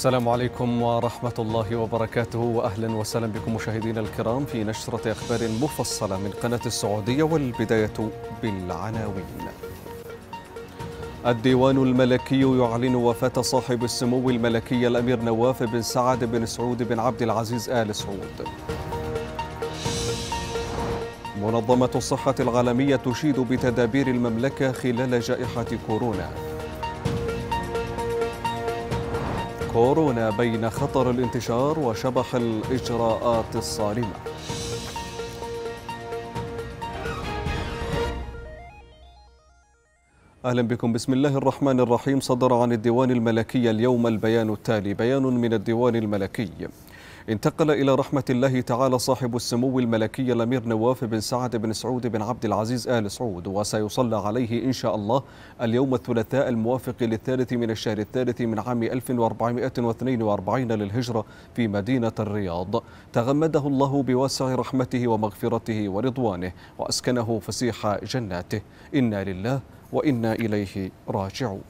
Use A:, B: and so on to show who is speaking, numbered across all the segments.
A: السلام عليكم ورحمة الله وبركاته وأهلا وسهلا بكم مشاهدينا الكرام في نشرة أخبار مفصلة من قناة السعودية والبداية بالعناوين. الديوان الملكي يعلن وفاة صاحب السمو الملكي الأمير نواف بن سعد بن سعود بن عبد العزيز آل سعود. منظمة الصحة العالمية تشيد بتدابير المملكة خلال جائحة كورونا. كورونا بين خطر الانتشار وشبح الإجراءات الصارمة. أهلا بكم. بسم الله الرحمن الرحيم. صدر عن الديوان الملكي اليوم البيان التالي. بيان من الديوان الملكي. انتقل إلى رحمة الله تعالى صاحب السمو الملكي الأمير نواف بن سعد بن سعود بن عبد العزيز آل سعود وسيصلى عليه إن شاء الله اليوم الثلاثاء الموافق للثالث من الشهر الثالث من عام 1442 للهجرة في مدينة الرياض. تغمده الله بواسع رحمته ومغفرته ورضوانه وأسكنه فسيح جناته. إنا لله وإنا إليه راجعون.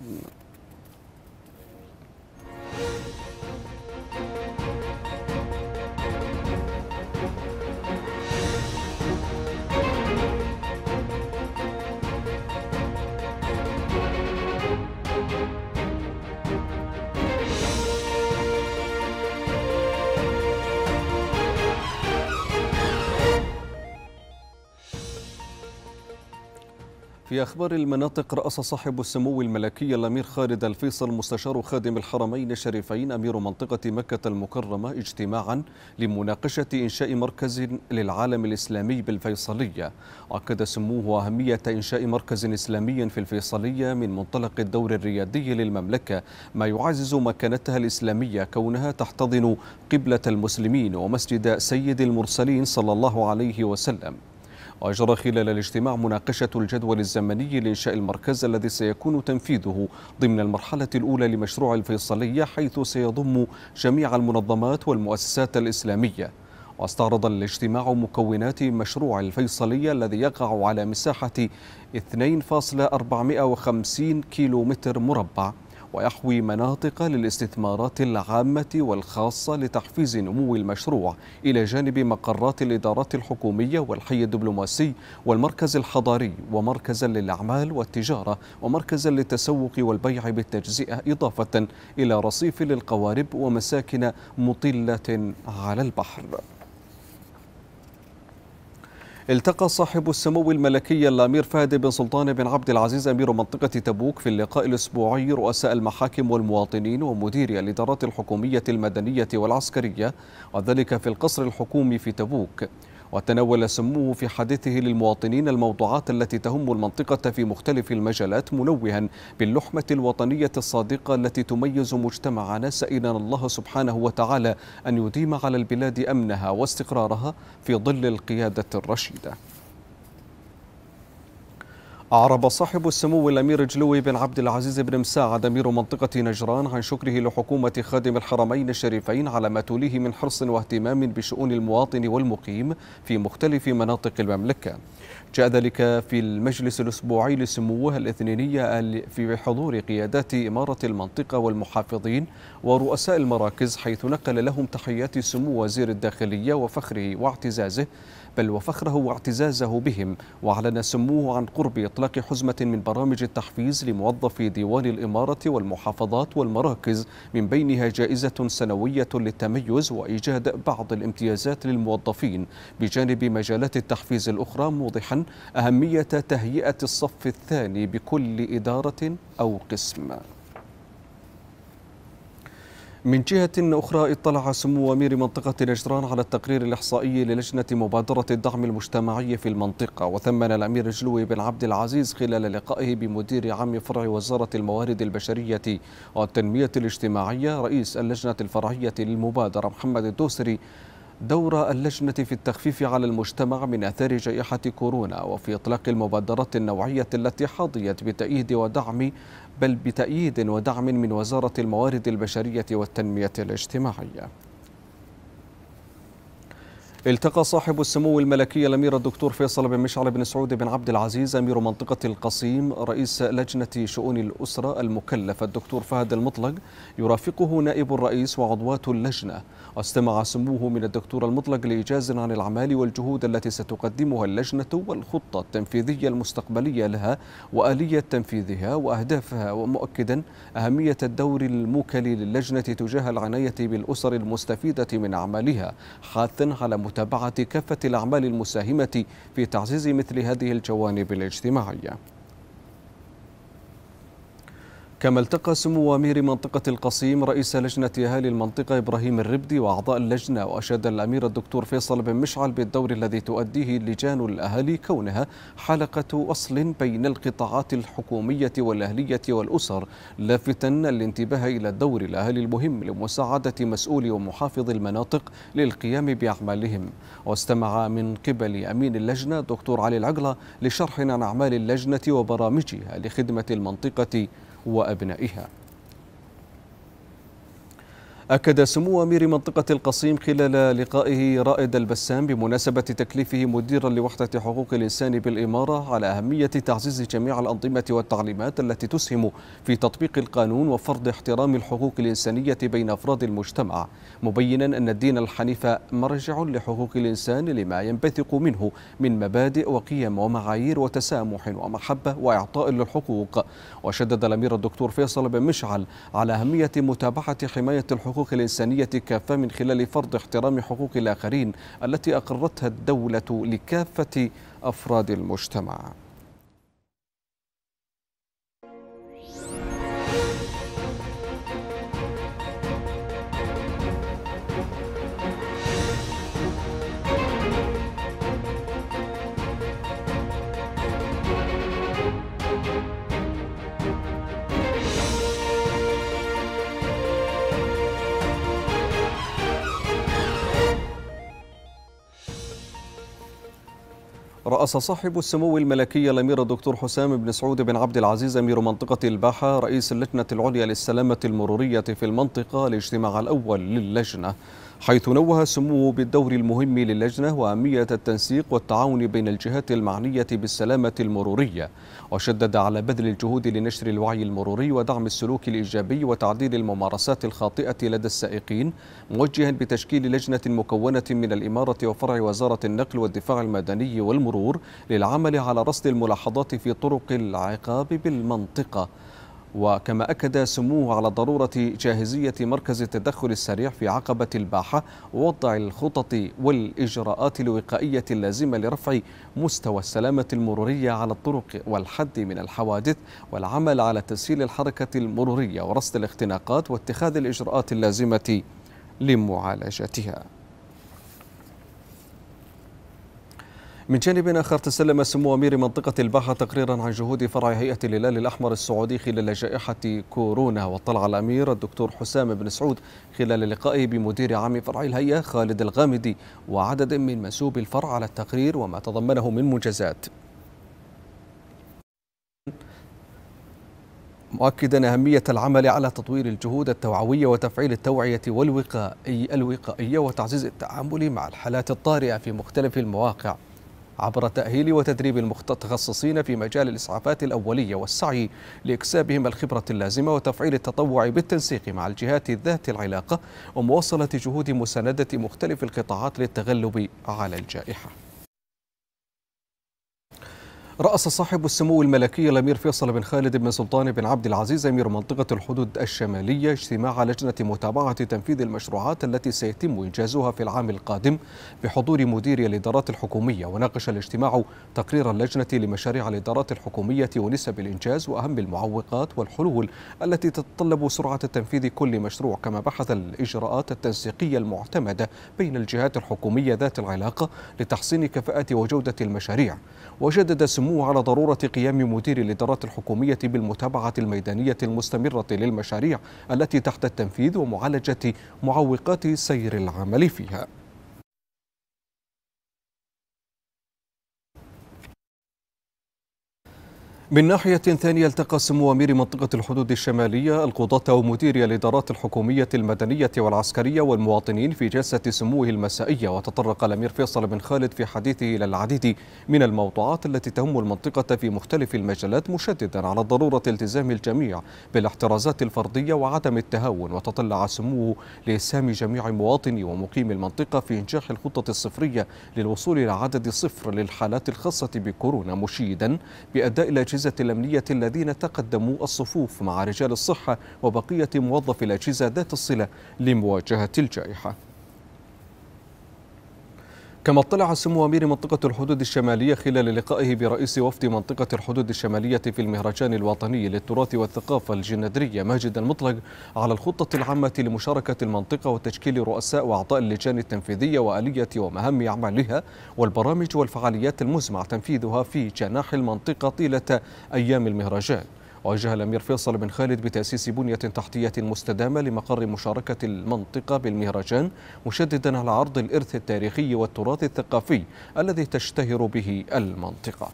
A: في أخبار المناطق رأس صاحب السمو الملكي الأمير خالد الفيصل مستشار خادم الحرمين الشريفين أمير منطقة مكة المكرمة اجتماعا لمناقشة إنشاء مركز للعالم الإسلامي بالفيصلية. أكد سموه أهمية إنشاء مركز إسلامي في الفيصلية من منطلق الدور الريادي للمملكة ما يعزز مكانتها الإسلامية كونها تحتضن قبلة المسلمين ومسجد سيد المرسلين صلى الله عليه وسلم. وأجرى خلال الاجتماع مناقشة الجدول الزمني لإنشاء المركز الذي سيكون تنفيذه ضمن المرحلة الأولى لمشروع الفيصلية حيث سيضم جميع المنظمات والمؤسسات الإسلامية. واستعرض الاجتماع مكونات مشروع الفيصلية الذي يقع على مساحة 2.450 كيلومتر مربع. ويحوي مناطق للاستثمارات العامة والخاصة لتحفيز نمو المشروع إلى جانب مقرات الإدارات الحكومية والحي الدبلوماسي والمركز الحضاري ومركزا للأعمال والتجارة ومركزا للتسوق والبيع بالتجزئة إضافة إلى رصيف للقوارب ومساكن مطلة على البحر. التقى صاحب السمو الملكي الامير فهد بن سلطان بن عبد العزيز أمير منطقة تبوك في اللقاء الأسبوعي رؤساء المحاكم والمواطنين ومديري الإدارات الحكومية المدنية والعسكرية وذلك في القصر الحكومي في تبوك. وتناول سموه في حديثه للمواطنين الموضوعات التي تهم المنطقة في مختلف المجالات منوها باللحمة الوطنية الصادقة التي تميز مجتمعنا. سائلا الله سبحانه وتعالى أن يديم على البلاد أمنها واستقرارها في ظل القيادة الرشيدة. أعرب صاحب السمو الأمير جلوي بن عبد العزيز بن مساعد أمير منطقة نجران عن شكره لحكومة خادم الحرمين الشريفين على ما توليه من حرص واهتمام بشؤون المواطن والمقيم في مختلف مناطق المملكة. جاء ذلك في المجلس الأسبوعي لسموه الاثنينية في حضور قيادات إمارة المنطقة والمحافظين ورؤساء المراكز حيث نقل لهم تحيات سمو وزير الداخلية وفخره واعتزازه بل وفخره واعتزازه بهم وأعلن سموه عن قرب إطلاق حزمة من برامج التحفيز لموظفي ديوان الإمارة والمحافظات والمراكز. من بينها جائزة سنوية للتميز وإيجاد بعض الامتيازات للموظفين. بجانب مجالات التحفيز الأخرى موضحا أهمية تهيئة الصف الثاني بكل إدارة أو قسم. من جهة أخرى اطلع سمو أمير منطقة نجران على التقرير الإحصائي للجنة مبادرة الدعم المجتمعي في المنطقة وثمن الأمير جلوي بن عبد العزيز خلال لقائه بمدير عام فرع وزارة الموارد البشرية والتنمية الاجتماعية رئيس اللجنة الفرعية للمبادرة محمد الدوسري دور اللجنة في التخفيف على المجتمع من أثار جائحة كورونا وفي إطلاق المبادرات النوعية التي حظيت بتأييد ودعم بل بتأييد ودعم من وزارة الموارد البشرية والتنمية الاجتماعية. التقى صاحب السمو الملكي الأمير الدكتور فيصل بن مشعل بن سعود بن عبد العزيز أمير منطقة القصيم رئيس لجنة شؤون الأسرة المكلف الدكتور فهد المطلق يرافقه نائب الرئيس وعضوات اللجنة. واستمع سموه من الدكتور المطلق لإيجاز عن الأعمال والجهود التي ستقدمها اللجنة والخطة التنفيذية المستقبلية لها وآلية تنفيذها وأهدافها ومؤكدا أهمية الدور الموكل للجنة تجاه العناية بالأسر المستفيدة من أعمالها حاثا على متابعة كافة الأعمال المساهمة في تعزيز مثل هذه الجوانب الاجتماعية. كما التقى سمو أمير منطقة القصيم رئيس لجنة أهالي المنطقة إبراهيم الربدي وأعضاء اللجنة وأشاد الأمير الدكتور فيصل بن مشعل بالدور الذي تؤديه لجان الأهالي كونها حلقة وصل بين القطاعات الحكومية والأهلية والأسر لافتا الانتباه إلى الدور الأهلي المهم لمساعدة مسؤولي ومحافظ المناطق للقيام بأعمالهم. واستمع من قبل أمين اللجنة دكتور علي العقلة لشرح عن أعمال اللجنة وبرامجها لخدمة المنطقة. وأبنائها أكد سمو أمير منطقة القصيم خلال لقائه رائد البسام بمناسبة تكليفه مديرا لوحدة حقوق الإنسان بالإمارة على أهمية تعزيز جميع الأنظمة والتعليمات التي تسهم في تطبيق القانون وفرض احترام الحقوق الإنسانية بين أفراد المجتمع مبينا أن الدين الحنيف مرجع لحقوق الإنسان لما ينبثق منه من مبادئ وقيم ومعايير وتسامح ومحبة وإعطاء للحقوق. وشدد الأمير الدكتور فيصل بن مشعل على أهمية متابعة حماية الحقوق الحقوق الإنسانية كافة من خلال فرض احترام حقوق الآخرين التي أقرتها الدولة لكافة أفراد المجتمع. رأس صاحب السمو الملكي الأمير الدكتور حسام بن سعود بن عبد العزيز أمير منطقة الباحة رئيس اللجنة العليا للسلامة المرورية في المنطقة الاجتماع الأول للجنة. حيث نوه سموه بالدور المهم للجنة وأهمية التنسيق والتعاون بين الجهات المعنية بالسلامة المرورية وشدد على بذل الجهود لنشر الوعي المروري ودعم السلوك الإيجابي وتعديل الممارسات الخاطئة لدى السائقين موجها بتشكيل لجنة مكونة من الإمارة وفرع وزارة النقل والدفاع المدني والمرور للعمل على رصد الملاحظات في طرق العقاب بالمنطقة. وكما أكد سموه على ضرورة جاهزية مركز التدخل السريع في عقبة الباحة ووضع الخطط والإجراءات الوقائية اللازمة لرفع مستوى السلامة المرورية على الطرق والحد من الحوادث والعمل على تسهيل الحركة المرورية ورصد الاختناقات واتخاذ الإجراءات اللازمة لمعالجتها. من جانب آخر تسلم سمو أمير منطقة الباحة تقريرا عن جهود فرع هيئة الهلال الأحمر السعودي خلال جائحة كورونا. واطلع الأمير الدكتور حسام بن سعود خلال لقائه بمدير عام فرع الهيئة خالد الغامدي وعدد من منسوب الفرع على التقرير وما تضمنه من منجزات. مؤكدا أهمية العمل على تطوير الجهود التوعوية وتفعيل التوعية والوقائية الوقائية وتعزيز التعامل مع الحالات الطارئة في مختلف المواقع. عبر تأهيل وتدريب المتخصصين في مجال الإسعافات الأولية والسعي لإكسابهم الخبرة اللازمة وتفعيل التطوع بالتنسيق مع الجهات ذات العلاقة ومواصلة جهود مساندة مختلف القطاعات للتغلب على الجائحة. رأس صاحب السمو الملكي الأمير فيصل بن خالد بن سلطان بن عبد العزيز أمير منطقة الحدود الشمالية اجتماع لجنة متابعة تنفيذ المشروعات التي سيتم إنجازها في العام القادم بحضور مدير الإدارات الحكومية. وناقش الاجتماع تقرير اللجنة لمشاريع الإدارات الحكومية ونسب الإنجاز وأهم المعوقات والحلول التي تتطلب سرعة تنفيذ كل مشروع كما بحث الإجراءات التنسيقية المعتمدة بين الجهات الحكومية ذات العلاقة لتحسين كفاءة وجودة المشاريع. وجدد سموه على ضرورة قيام مدير الإدارات الحكومية بالمتابعة الميدانية المستمرة للمشاريع التي تحت التنفيذ ومعالجة معوقات سير العمل فيها. من ناحية ثانية التقى سمو أمير منطقة الحدود الشمالية القضاة ومديري الإدارات الحكومية المدنية والعسكرية والمواطنين في جلسة سموه المسائية. وتطرق الأمير فيصل بن خالد في حديثه إلى العديد من الموضوعات التي تهم المنطقة في مختلف المجالات مشددا على ضرورة التزام الجميع بالاحترازات الفردية وعدم التهاون. وتطلع سموه لإسهام جميع مواطني ومقيم المنطقة في إنجاح الخطة الصفرية للوصول إلى عدد صفر للحالات الخاصة بكورونا مشيدا بأداء الأجهزة الأجهزة الأمنية الذين تقدموا الصفوف مع رجال الصحة وبقية موظفي الأجهزة ذات الصلة لمواجهة الجائحة. كما اطلع سمو أمير منطقة الحدود الشمالية خلال لقائه برئيس وفد منطقة الحدود الشمالية في المهرجان الوطني للتراث والثقافة الجندرية ماجد المطلق على الخطة العامة لمشاركة المنطقة وتشكيل رؤساء وأعضاء اللجان التنفيذية وآلية ومهام أعمالها والبرامج والفعاليات المزمع تنفيذها في جناح المنطقة طيلة أيام المهرجان. وجه الأمير فيصل بن خالد بتأسيس بنية تحتية مستدامة لمقر مشاركة المنطقة بالمهرجان مشددا على عرض الإرث التاريخي والتراث الثقافي الذي تشتهر به المنطقة.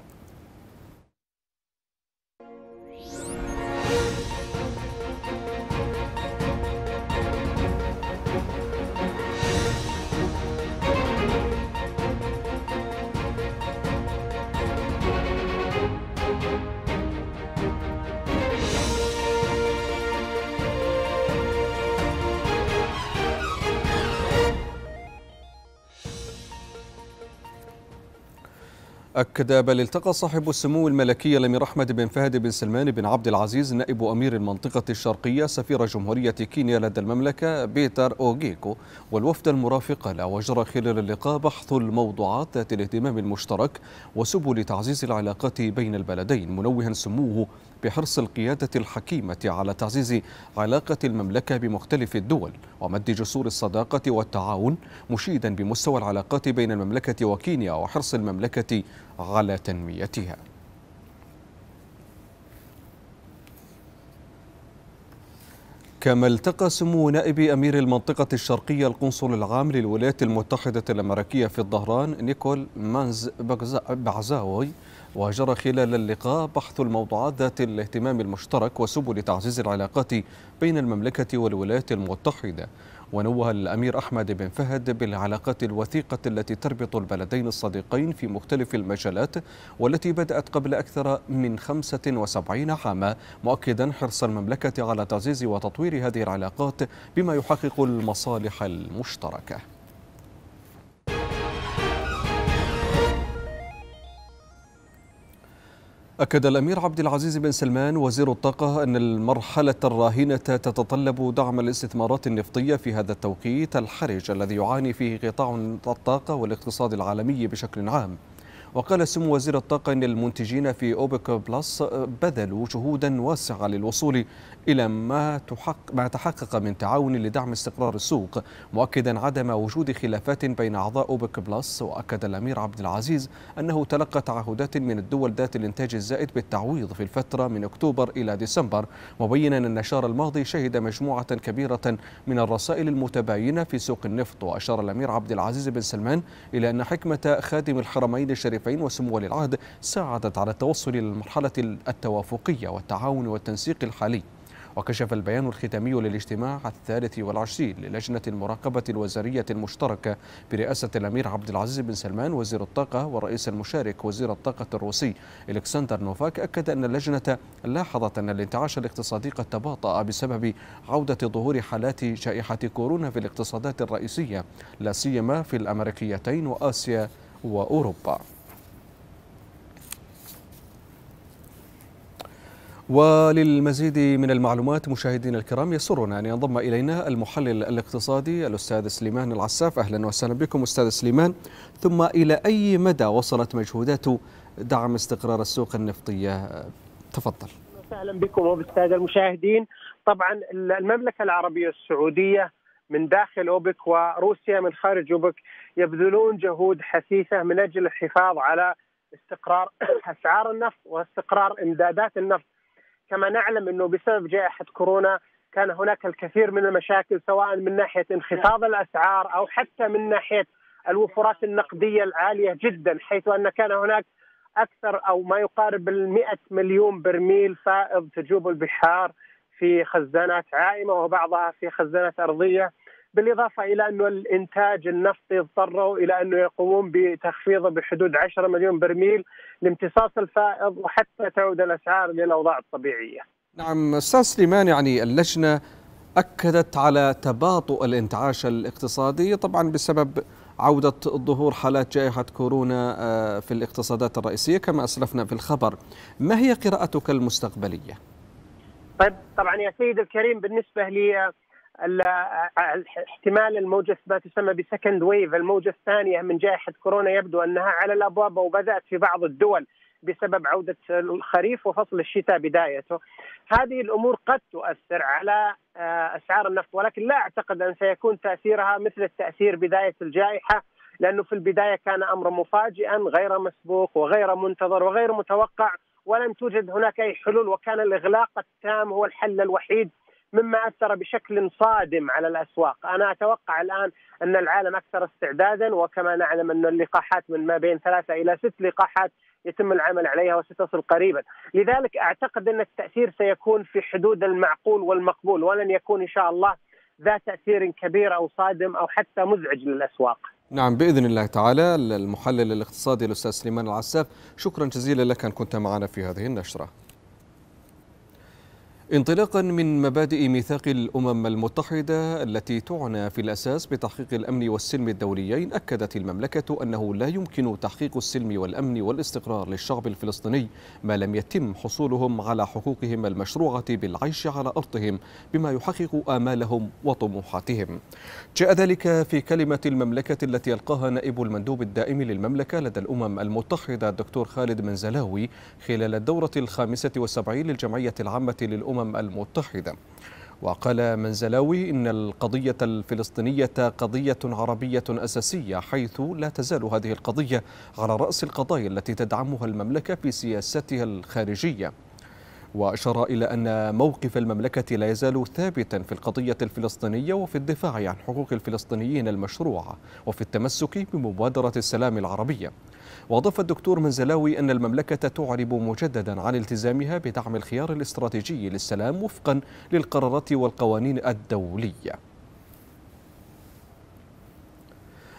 A: أكد بل التقى صاحب السمو الملكي الأمير أحمد بن فهد بن سلمان بن عبد العزيز نائب أمير المنطقة الشرقية سفير جمهورية كينيا لدى المملكة بيتر أوغيكو والوفد المرافق له وجرى خلال اللقاء بحث الموضوعات ذات الاهتمام المشترك وسبل تعزيز العلاقات بين البلدين منوها سموه بحرص القيادة الحكيمة على تعزيز علاقة المملكة بمختلف الدول ومد جسور الصداقة والتعاون مشيدا بمستوى العلاقات بين المملكة وكينيا وحرص المملكة على تنميتها. كما التقى سمو نائب أمير المنطقة الشرقية القنصل العام للولايات المتحدة الأمريكية في الظهران نيكول مانز بعزاوي وجرى خلال اللقاء بحث الموضوعات ذات الاهتمام المشترك وسبل تعزيز العلاقات بين المملكة والولايات المتحدة. ونوه الأمير أحمد بن فهد بالعلاقات الوثيقة التي تربط البلدين الصديقين في مختلف المجالات والتي بدأت قبل أكثر من 75 عاما مؤكدا حرص المملكة على تعزيز وتطوير هذه العلاقات بما يحقق المصالح المشتركة. أكد الأمير عبد العزيز بن سلمان وزير الطاقة أن المرحلة الراهنة تتطلب دعم الاستثمارات النفطية في هذا التوقيت الحرج الذي يعاني فيه قطاع الطاقة والاقتصاد العالمي بشكل عام. وقال سمو وزير الطاقة أن المنتجين في أوبك بلس بذلوا جهودا واسعة للوصول إلى ما, تحق ما تحقق من تعاون لدعم استقرار السوق مؤكدا عدم وجود خلافات بين أعضاء أوبك بلس. وأكد الأمير عبد العزيز أنه تلقى تعهدات من الدول ذات الإنتاج الزائد بالتعويض في الفترة من أكتوبر إلى ديسمبر. مبينا أن النشار الماضي شهد مجموعة كبيرة من الرسائل المتباينة في سوق النفط. وأشار الأمير عبد العزيز بن سلمان إلى أن حكمة خادم الحرمين الشريفين وسمو ولي العهد ساعدت على التوصل إلى المرحلة التوافقية والتعاون والتنسيق الحالي. وكشف البيان الختامي للاجتماع الثالث والعشرين للجنة المراقبة الوزارية المشتركة برئاسة الأمير عبد العزيز بن سلمان وزير الطاقة والرئيس المشارك وزير الطاقة الروسي إلكسندر نوفاك أكد أن اللجنة لاحظت أن الانتعاش الاقتصادي قد تباطأ بسبب عودة ظهور حالات جائحة كورونا في الاقتصادات الرئيسية لا سيما في الأمريكيتين وآسيا وأوروبا. وللمزيد من المعلومات مشاهدينا الكرام يسرنا أن ينضم إلينا المحلل الاقتصادي الأستاذ سليمان العساف. أهلا وسهلا بكم أستاذ سليمان. ثم إلى أي مدى وصلت مجهودات دعم استقرار السوق النفطية تفضل.
B: أهلا بكم وبالسادة المشاهدين. طبعا المملكة العربية السعودية من داخل أوبك وروسيا من خارج أوبك يبذلون جهود حثيثة من أجل الحفاظ على استقرار أسعار النفط واستقرار إمدادات النفط كما نعلم إنه بسبب جائحة كورونا كان هناك الكثير من المشاكل سواء من ناحية انخفاض الأسعار أو حتى من ناحية الوفرات النقدية العالية جدا حيث أن كان هناك أكثر أو ما يقارب ال 100 مليون برميل فائض تجوب البحار في خزانات عائمة وبعضها في خزانات أرضية. بالإضافة إلى انه الإنتاج النفطي اضطروا إلى انه يقومون بتخفيضه بحدود 10 مليون برميل لامتصاص الفائض وحتى تعود الأسعار للأوضاع الطبيعية.
A: نعم أستاذ سليمان يعني اللجنة أكدت على تباطؤ الانتعاش الاقتصادي طبعا بسبب عودة ظهور حالات جائحة كورونا آه، في الاقتصادات الرئيسية كما أسلفنا في الخبر ما هي قراءتك المستقبلية؟
B: طيب طبعا يا سيد الكريم بالنسبة لي احتمال الموجة ما تسمى ب second wave الموجة الثانية من جائحة كورونا يبدو أنها على الأبواب وبدأت في بعض الدول بسبب عودة الخريف وفصل الشتاء بدايته. هذه الأمور قد تؤثر على آه، أسعار النفط ولكن لا أعتقد أن سيكون تأثيرها مثل التأثير بداية الجائحة لأنه في البداية كان أمر مفاجئا غير مسبوق وغير منتظر وغير متوقع ولم توجد هناك أي حلول وكان الإغلاق التام هو الحل الوحيد مما أثر بشكل صادم على الأسواق، أنا أتوقع الآن أن العالم أكثر استعدادا وكما نعلم أن اللقاحات من ما بين ثلاثة إلى ست لقاحات يتم العمل عليها وستصل قريبا. لذلك أعتقد أن التأثير سيكون في حدود المعقول والمقبول ولن يكون إن شاء الله ذا تأثير كبير أو صادم أو حتى مزعج للأسواق.
A: نعم بإذن الله تعالى المحلل الاقتصادي الأستاذ سليمان العساف شكرا جزيلا لك أن كنت معنا في هذه النشرة. انطلاقا من مبادئ ميثاق الأمم المتحدة التي تعنى في الأساس بتحقيق الأمن والسلم الدوليين أكدت المملكة أنه لا يمكن تحقيق السلم والأمن والاستقرار للشعب الفلسطيني ما لم يتم حصولهم على حقوقهم المشروعة بالعيش على أرضهم بما يحقق آمالهم وطموحاتهم. جاء ذلك في كلمة المملكة التي ألقاها نائب المندوب الدائم للمملكة لدى الأمم المتحدة الدكتور خالد منزلاوي خلال الدورة الخامسة والسبعين للجمعية العامة للأمم الأمم المتحدة. وقال منزلاوي إن القضية الفلسطينية قضية عربية أساسية حيث لا تزال هذه القضية على رأس القضايا التي تدعمها المملكة في سياستها الخارجية. وأشار إلى أن موقف المملكة لا يزال ثابتا في القضية الفلسطينية وفي الدفاع عن حقوق الفلسطينيين المشروعة وفي التمسك بمبادرة السلام العربية. وأضاف الدكتور منزلاوي أن المملكة تعرب مجددا عن التزامها بدعم الخيار الاستراتيجي للسلام وفقا للقرارات والقوانين الدولية.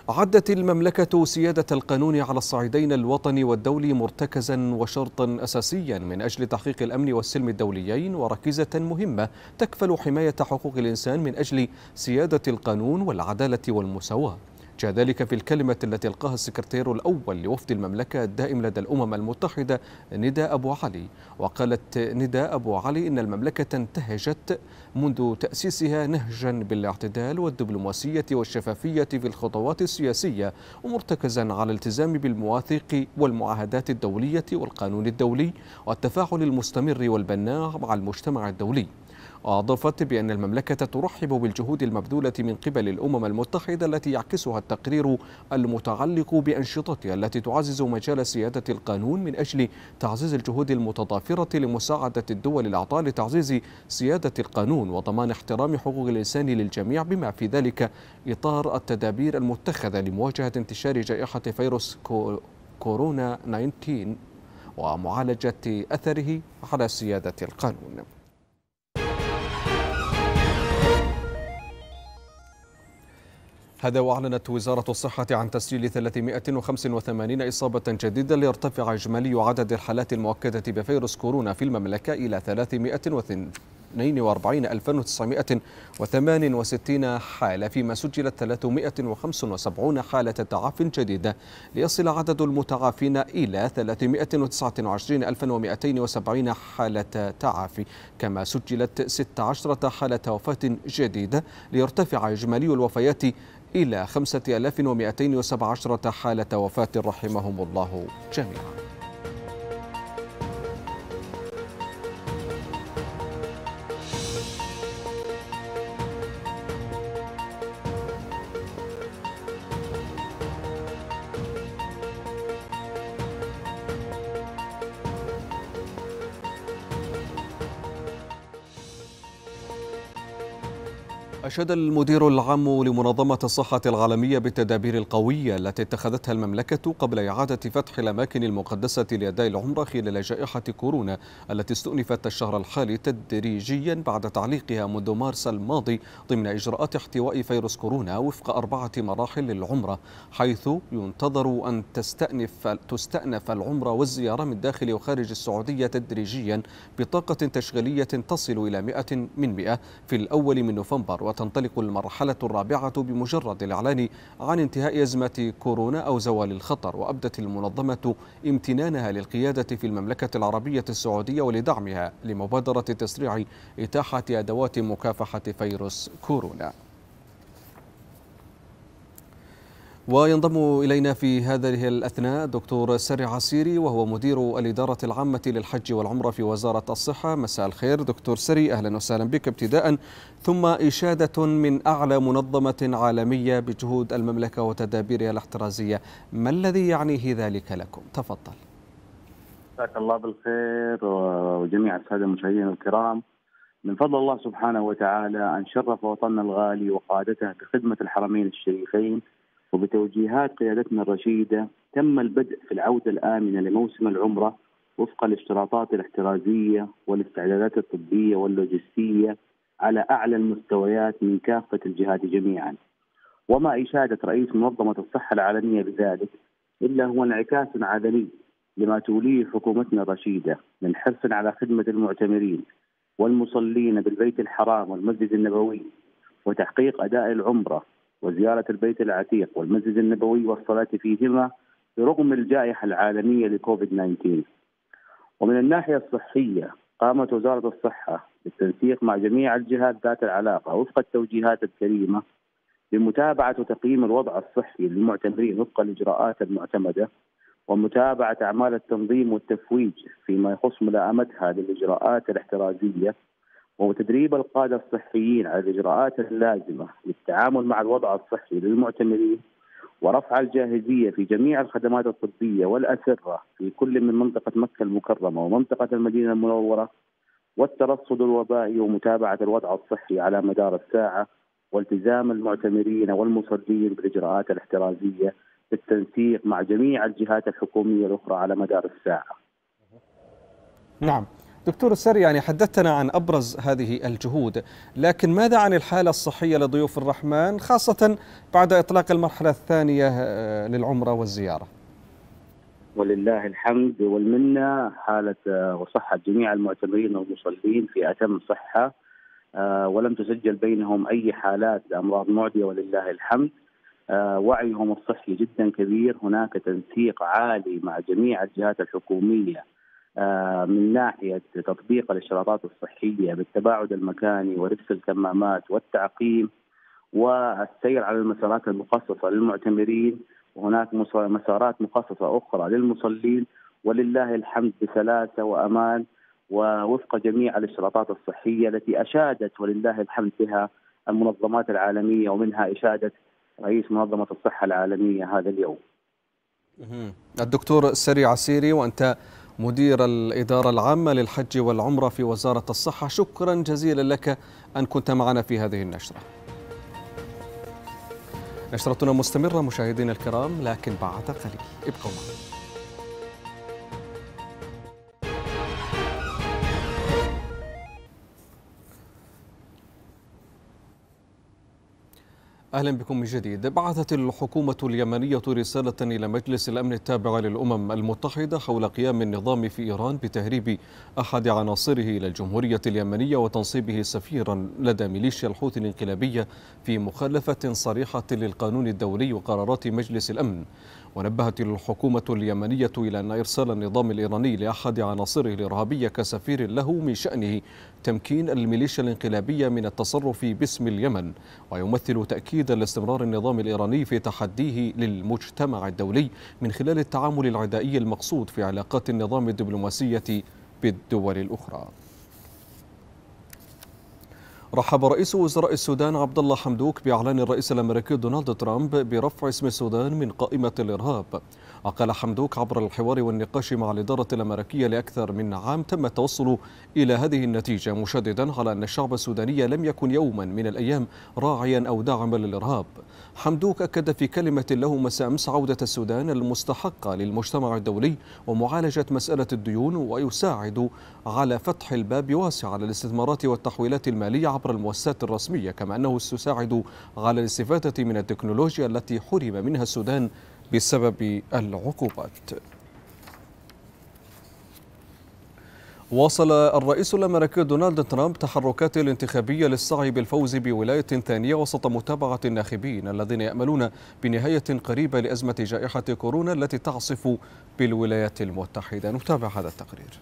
A: عدت المملكة سيادة القانون على الصعيدين الوطني والدولي مرتكزا وشرطا أساسيا من أجل تحقيق الأمن والسلم الدوليين وركيزة مهمة تكفل حماية حقوق الإنسان من أجل سيادة القانون والعدالة والمساواة. جاء ذلك في الكلمة التي ألقاها السكرتير الأول لوفد المملكة الدائم لدى الأمم المتحدة نداء أبو علي. وقالت نداء أبو علي إن المملكة انتهجت منذ تأسيسها نهجا بالاعتدال والدبلوماسية والشفافية في الخطوات السياسية ومرتكزا على الالتزام بالمواثيق والمعاهدات الدولية والقانون الدولي والتفاعل المستمر والبناء مع المجتمع الدولي. وأضافت بأن المملكة ترحب بالجهود المبذولة من قبل الأمم المتحدة التي يعكسها التقرير المتعلق بأنشطتها التي تعزز مجال سيادة القانون من أجل تعزيز الجهود المتضافرة لمساعدة الدول الأعضاء لتعزيز سيادة القانون وضمان احترام حقوق الإنسان للجميع بما في ذلك إطار التدابير المتخذة لمواجهة انتشار جائحة فيروس كورونا 19 ومعالجة أثره على سيادة القانون. هذا وأعلنت وزارة الصحة عن تسجيل 385 إصابة جديدة ليرتفع إجمالي عدد الحالات المؤكدة بفيروس كورونا في المملكة إلى 342,968 حالة فيما سجلت 375 حالة تعاف جديدة ليصل عدد المتعافين إلى 329,270 حالة تعافي كما سجلت 16 حالة وفاة جديدة ليرتفع إجمالي الوفيات إلى 5217 حالة وفاة رحمهم الله جميعا. أشاد المدير العام لمنظمة الصحة العالمية بالتدابير القوية التي اتخذتها المملكة قبل إعادة فتح الأماكن المقدسة لأداء العمرة خلال جائحة كورونا التي استؤنفت الشهر الحالي تدريجيا بعد تعليقها منذ مارس الماضي ضمن إجراءات احتواء فيروس كورونا وفق أربعة مراحل للعمرة حيث ينتظر أن تستأنف تستأنف العمرة والزيارة من داخل وخارج السعودية تدريجيا بطاقة تشغيلية تصل إلى 100 من 100 في الأول من نوفمبر وتنطلق المرحلة الرابعة بمجرد الإعلان عن انتهاء أزمة كورونا أو زوال الخطر وأبدت المنظمة امتنانها للقيادة في المملكة العربية السعودية ولدعمها لمبادرة تسريع إتاحة أدوات مكافحة فيروس كورونا. وينضم إلينا في هذه الأثناء دكتور سري عسيري وهو مدير الإدارة العامة للحج والعمرة في وزارة الصحة. مساء الخير دكتور سري أهلا وسهلا بك ابتداء ثم إشادة من أعلى منظمة عالمية بجهود المملكة وتدابيرها الاحترازية. ما الذي يعنيه ذلك لكم؟ تفضل.
C: مساك الله بالخير وجميع السادة المشاهدين الكرام. من فضل الله سبحانه وتعالى أن شرف وطننا الغالي وقادته بخدمة الحرمين الشريفين وبتوجيهات قيادتنا الرشيدة تم البدء في العودة الآمنة لموسم العمرة وفق الاشتراطات الاحترازية والاستعدادات الطبية واللوجستية على أعلى المستويات من كافة الجهات جميعا. وما إشادة رئيس منظمة الصحة العالمية بذلك إلا هو انعكاس عدمي لما توليه حكومتنا الرشيدة من حرص على خدمة المعتمرين والمصلين بالبيت الحرام والمسجد النبوي وتحقيق أداء العمرة وزيارة البيت العتيق والمسجد النبوي والصلاة فيهما برغم الجائحة العالمية لكوفيد 19 ومن الناحية الصحية قامت وزارة الصحة بالتنسيق مع جميع الجهات ذات العلاقة وفق التوجيهات الكريمة بمتابعة وتقييم الوضع الصحي للمعتمرين وفق الإجراءات المعتمدة ومتابعة أعمال التنظيم والتفويج فيما يخص ملائمتها للإجراءات الاحترازية وتدريب القادة الصحيين على الإجراءات اللازمة للتعامل مع الوضع الصحي للمعتمرين ورفع الجاهزية في جميع الخدمات الطبية والأسرة في كل من منطقة مكة المكرمة ومنطقة المدينة المنورة والترصد الوبائي ومتابعة الوضع الصحي على مدار الساعة والتزام المعتمرين والمصلين بالإجراءات الاحترازية بالتنسيق مع جميع الجهات الحكومية الأخرى على مدار الساعة.
A: نعم. دكتور السري يعني حدثنا عن أبرز هذه الجهود، لكن ماذا عن الحالة الصحية لضيوف الرحمن خاصة بعد إطلاق المرحلة الثانية للعمرة والزيارة؟
C: ولله الحمد والمنة حالة وصحة جميع المعتمرين والمصلين في أتم صحة ولم تسجل بينهم أي حالات لأمراض معدية ولله الحمد. وعيهم الصحي جدا كبير، هناك تنسيق عالي مع جميع الجهات الحكومية من ناحية تطبيق الاشتراطات الصحية بالتباعد المكاني ولبس الكمامات والتعقيم والسير على المسارات المخصصة للمعتمرين وهناك مسارات مخصصة أخرى للمصلين ولله الحمد بسلاسة وأمان ووفق جميع الاشتراطات الصحية التي أشادت ولله الحمد بها المنظمات العالمية ومنها إشادة رئيس منظمة الصحة العالمية هذا اليوم.
A: الدكتور سري عسيري وأنت مدير الإدارة العامة للحج والعمرة في وزارة الصحة شكرا جزيلا لك أن كنت معنا في هذه النشرة. نشرتنا مستمرة مشاهدينا الكرام لكن بعد قليل. ابقوا معنا. أهلا بكم من جديد. بعثت الحكومة اليمنية رسالة إلى مجلس الأمن التابع للأمم المتحدة حول قيام النظام في إيران بتهريب أحد عناصره إلى الجمهورية اليمنية وتنصيبه سفيرا لدى ميليشيا الحوثي الانقلابية في مخالفة صريحة للقانون الدولي وقرارات مجلس الأمن. ونبهت الحكومة اليمنية إلى أن إرسال النظام الإيراني لأحد عناصره الإرهابية كسفير له من شأنه تمكين الميليشيا الانقلابية من التصرف باسم اليمن ويمثل تأكيد لاستمرار النظام الإيراني في تحديه للمجتمع الدولي من خلال التعامل العدائي المقصود في علاقات النظام الدبلوماسية بالدول الأخرى. رحب رئيس وزراء السودان عبد الله حمدوك بإعلان الرئيس الأمريكي دونالد ترامب برفع اسم السودان من قائمة الإرهاب. وقال حمدوك عبر الحوار والنقاش مع الإدارة الأمريكية لأكثر من عام تم التوصل إلى هذه النتيجة مشددا على أن الشعب السوداني لم يكن يوما من الأيام راعيا أو داعما للإرهاب. حمدوك أكد في كلمة له مساء أمس عودة السودان المستحقة للمجتمع الدولي ومعالجة مسألة الديون ويساعد على فتح الباب واسع للاستثمارات والتحويلات المالية عبر المؤسسات الرسمية كما أنه سيساعد على الاستفادة من التكنولوجيا التي حرم منها السودان بسبب العقوبات. واصل الرئيس الأمريكي دونالد ترامب تحركاته الانتخابية للسعي بالفوز بولاية ثانية وسط متابعة الناخبين الذين يأملون بنهاية قريبة لأزمة جائحة كورونا التي تعصف بالولايات المتحدة. نتابع هذا التقرير.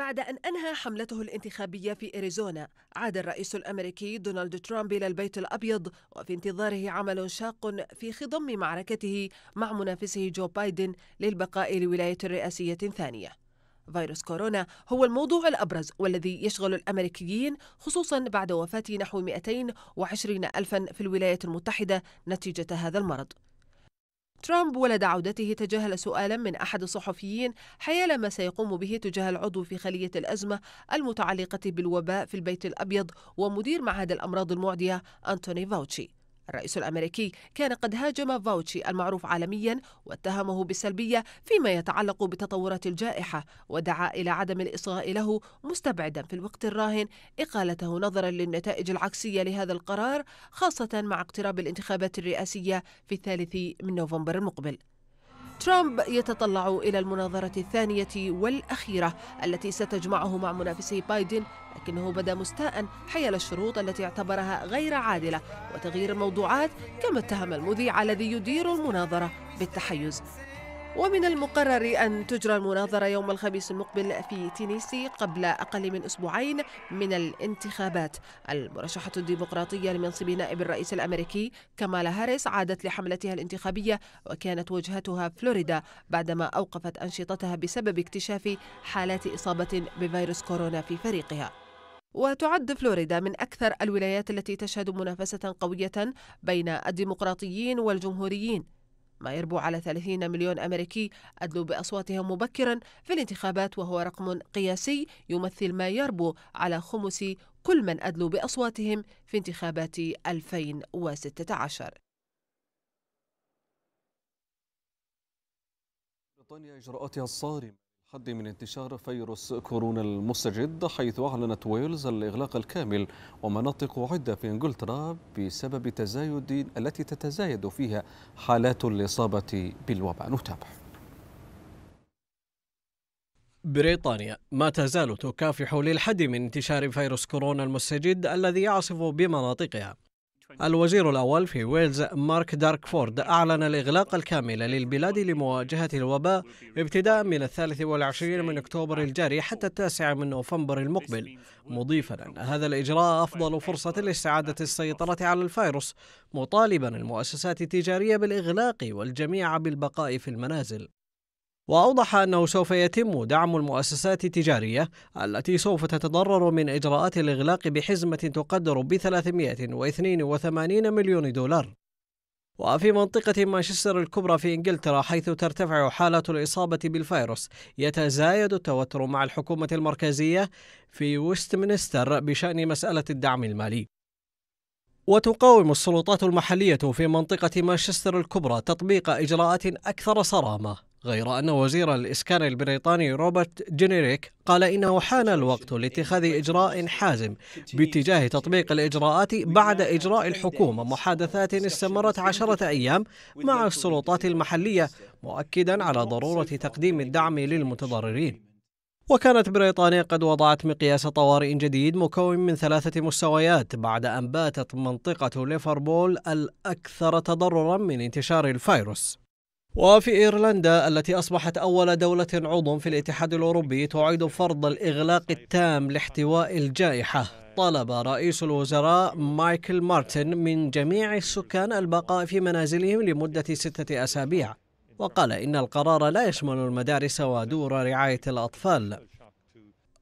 D: بعد أن أنهى حملته الانتخابية في إريزونا عاد الرئيس الأمريكي دونالد ترامب إلى البيت الأبيض وفي انتظاره عمل شاق في خضم معركته مع منافسه جو بايدن للبقاء لولاية رئاسية ثانية. فيروس كورونا هو الموضوع الأبرز والذي يشغل الأمريكيين خصوصا بعد وفاة نحو 220 ألفا في الولايات المتحدة نتيجة هذا المرض. ترامب ولد عودته تجاهل سؤالا من أحد الصحفيين حيال ما سيقوم به تجاه العضو في خلية الأزمة المتعلقة بالوباء في البيت الأبيض ومدير معهد الأمراض المعدية أنتوني فاوتشي. الرئيس الأمريكي كان قد هاجم فاوتشي المعروف عالميا واتهمه بالسلبية فيما يتعلق بتطورات الجائحة ودعا إلى عدم الإصغاء له مستبعدا في الوقت الراهن. إقالته نظرا للنتائج العكسية لهذا القرار خاصة مع اقتراب الانتخابات الرئاسية في الثالث من نوفمبر المقبل. ترامب يتطلع إلى المناظرة الثانية والأخيرة التي ستجمعه مع منافسه بايدن لكنه بدا مستاء حيال الشروط التي اعتبرها غير عادلة وتغيير الموضوعات كما اتهم المذيع الذي يدير المناظرة بالتحيز. ومن المقرر أن تجرى المناظرة يوم الخميس المقبل في تينيسي قبل أقل من أسبوعين من الانتخابات. المرشحة الديمقراطية لمنصب نائب الرئيس الأمريكي كمالا هاريس عادت لحملتها الانتخابية وكانت وجهتها فلوريدا بعدما أوقفت أنشطتها بسبب اكتشاف حالات إصابة بفيروس كورونا في فريقها. وتعد فلوريدا من أكثر الولايات التي تشهد منافسة قوية بين الديمقراطيين والجمهوريين. ما يربو على 30 مليون أمريكي أدلوا بأصواتهم مبكرا في الانتخابات وهو رقم قياسي يمثل ما يربو على خمس كل من أدلوا بأصواتهم في انتخابات 2016
A: بريطانيا إجراءاتها الصارمة. حد من انتشار فيروس كورونا المستجد حيث أعلنت ويلز الإغلاق الكامل ومناطق عدة في إنجلترا بسبب تزايد التي تتزايد فيها حالات الإصابة بالوباء. نتابع.
E: بريطانيا ما تزال تكافح للحد من انتشار فيروس كورونا المستجد الذي يعصف بمناطقها. الوزير الأول في ويلز مارك داركفورد أعلن الإغلاق الكامل للبلاد لمواجهة الوباء ابتداء من الثالث والعشرين من أكتوبر الجاري حتى التاسع من نوفمبر المقبل. مضيفا أن هذا الإجراء أفضل فرصة لاستعادة السيطرة على الفيروس مطالبا المؤسسات التجارية بالإغلاق والجميع بالبقاء في المنازل. وأوضح أنه سوف يتم دعم المؤسسات التجارية التي سوف تتضرر من إجراءات الإغلاق بحزمة تقدر ب 382 مليون دولار. وفي منطقة مانشستر الكبرى في إنجلترا حيث ترتفع حالات الإصابة بالفيروس يتزايد التوتر مع الحكومة المركزية في ويستمنستر بشأن مسألة الدعم المالي. وتقاوم السلطات المحلية في منطقة مانشستر الكبرى تطبيق إجراءات أكثر صرامة غير أن وزير الإسكان البريطاني روبرت جينيريك قال إنه حان الوقت لاتخاذ إجراء حازم باتجاه تطبيق الإجراءات بعد إجراء الحكومة محادثات استمرت عشرة أيام مع السلطات المحلية مؤكدا على ضرورة تقديم الدعم للمتضررين. وكانت بريطانيا قد وضعت مقياس طوارئ جديد مكون من ثلاثة مستويات بعد أن باتت منطقة ليفربول الأكثر تضررا من انتشار الفيروس. وفي إيرلندا التي أصبحت أول دولة عضو في الاتحاد الأوروبي تعيد فرض الإغلاق التام لاحتواء الجائحة. طلب رئيس الوزراء مايكل مارتن من جميع السكان البقاء في منازلهم لمدة ستة أسابيع وقال إن القرار لا يشمل المدارس ودور رعاية الأطفال.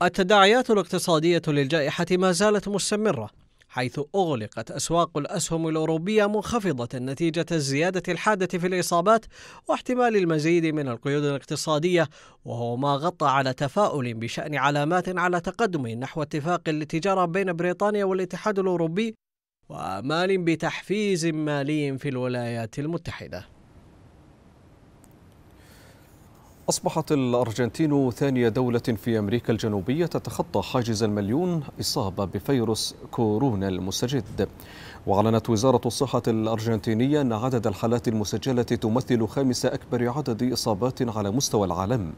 E: التداعيات الاقتصادية للجائحة ما زالت مستمرة. حيث أغلقت أسواق الأسهم الأوروبية منخفضة نتيجة الزيادة الحادة في الإصابات واحتمال المزيد من القيود الاقتصادية وهو ما غطى على تفاؤل بشأن علامات على تقدم نحو اتفاق للتجارة بين بريطانيا والاتحاد الأوروبي وآمال بتحفيز مالي في الولايات المتحدة.
A: أصبحت الأرجنتين ثاني دولة في أمريكا الجنوبية تتخطى حاجز المليون إصابة بفيروس كورونا المستجد. وأعلنت وزارة الصحة الأرجنتينية أن عدد الحالات المسجلة تمثل خامس أكبر عدد إصابات على مستوى العالم.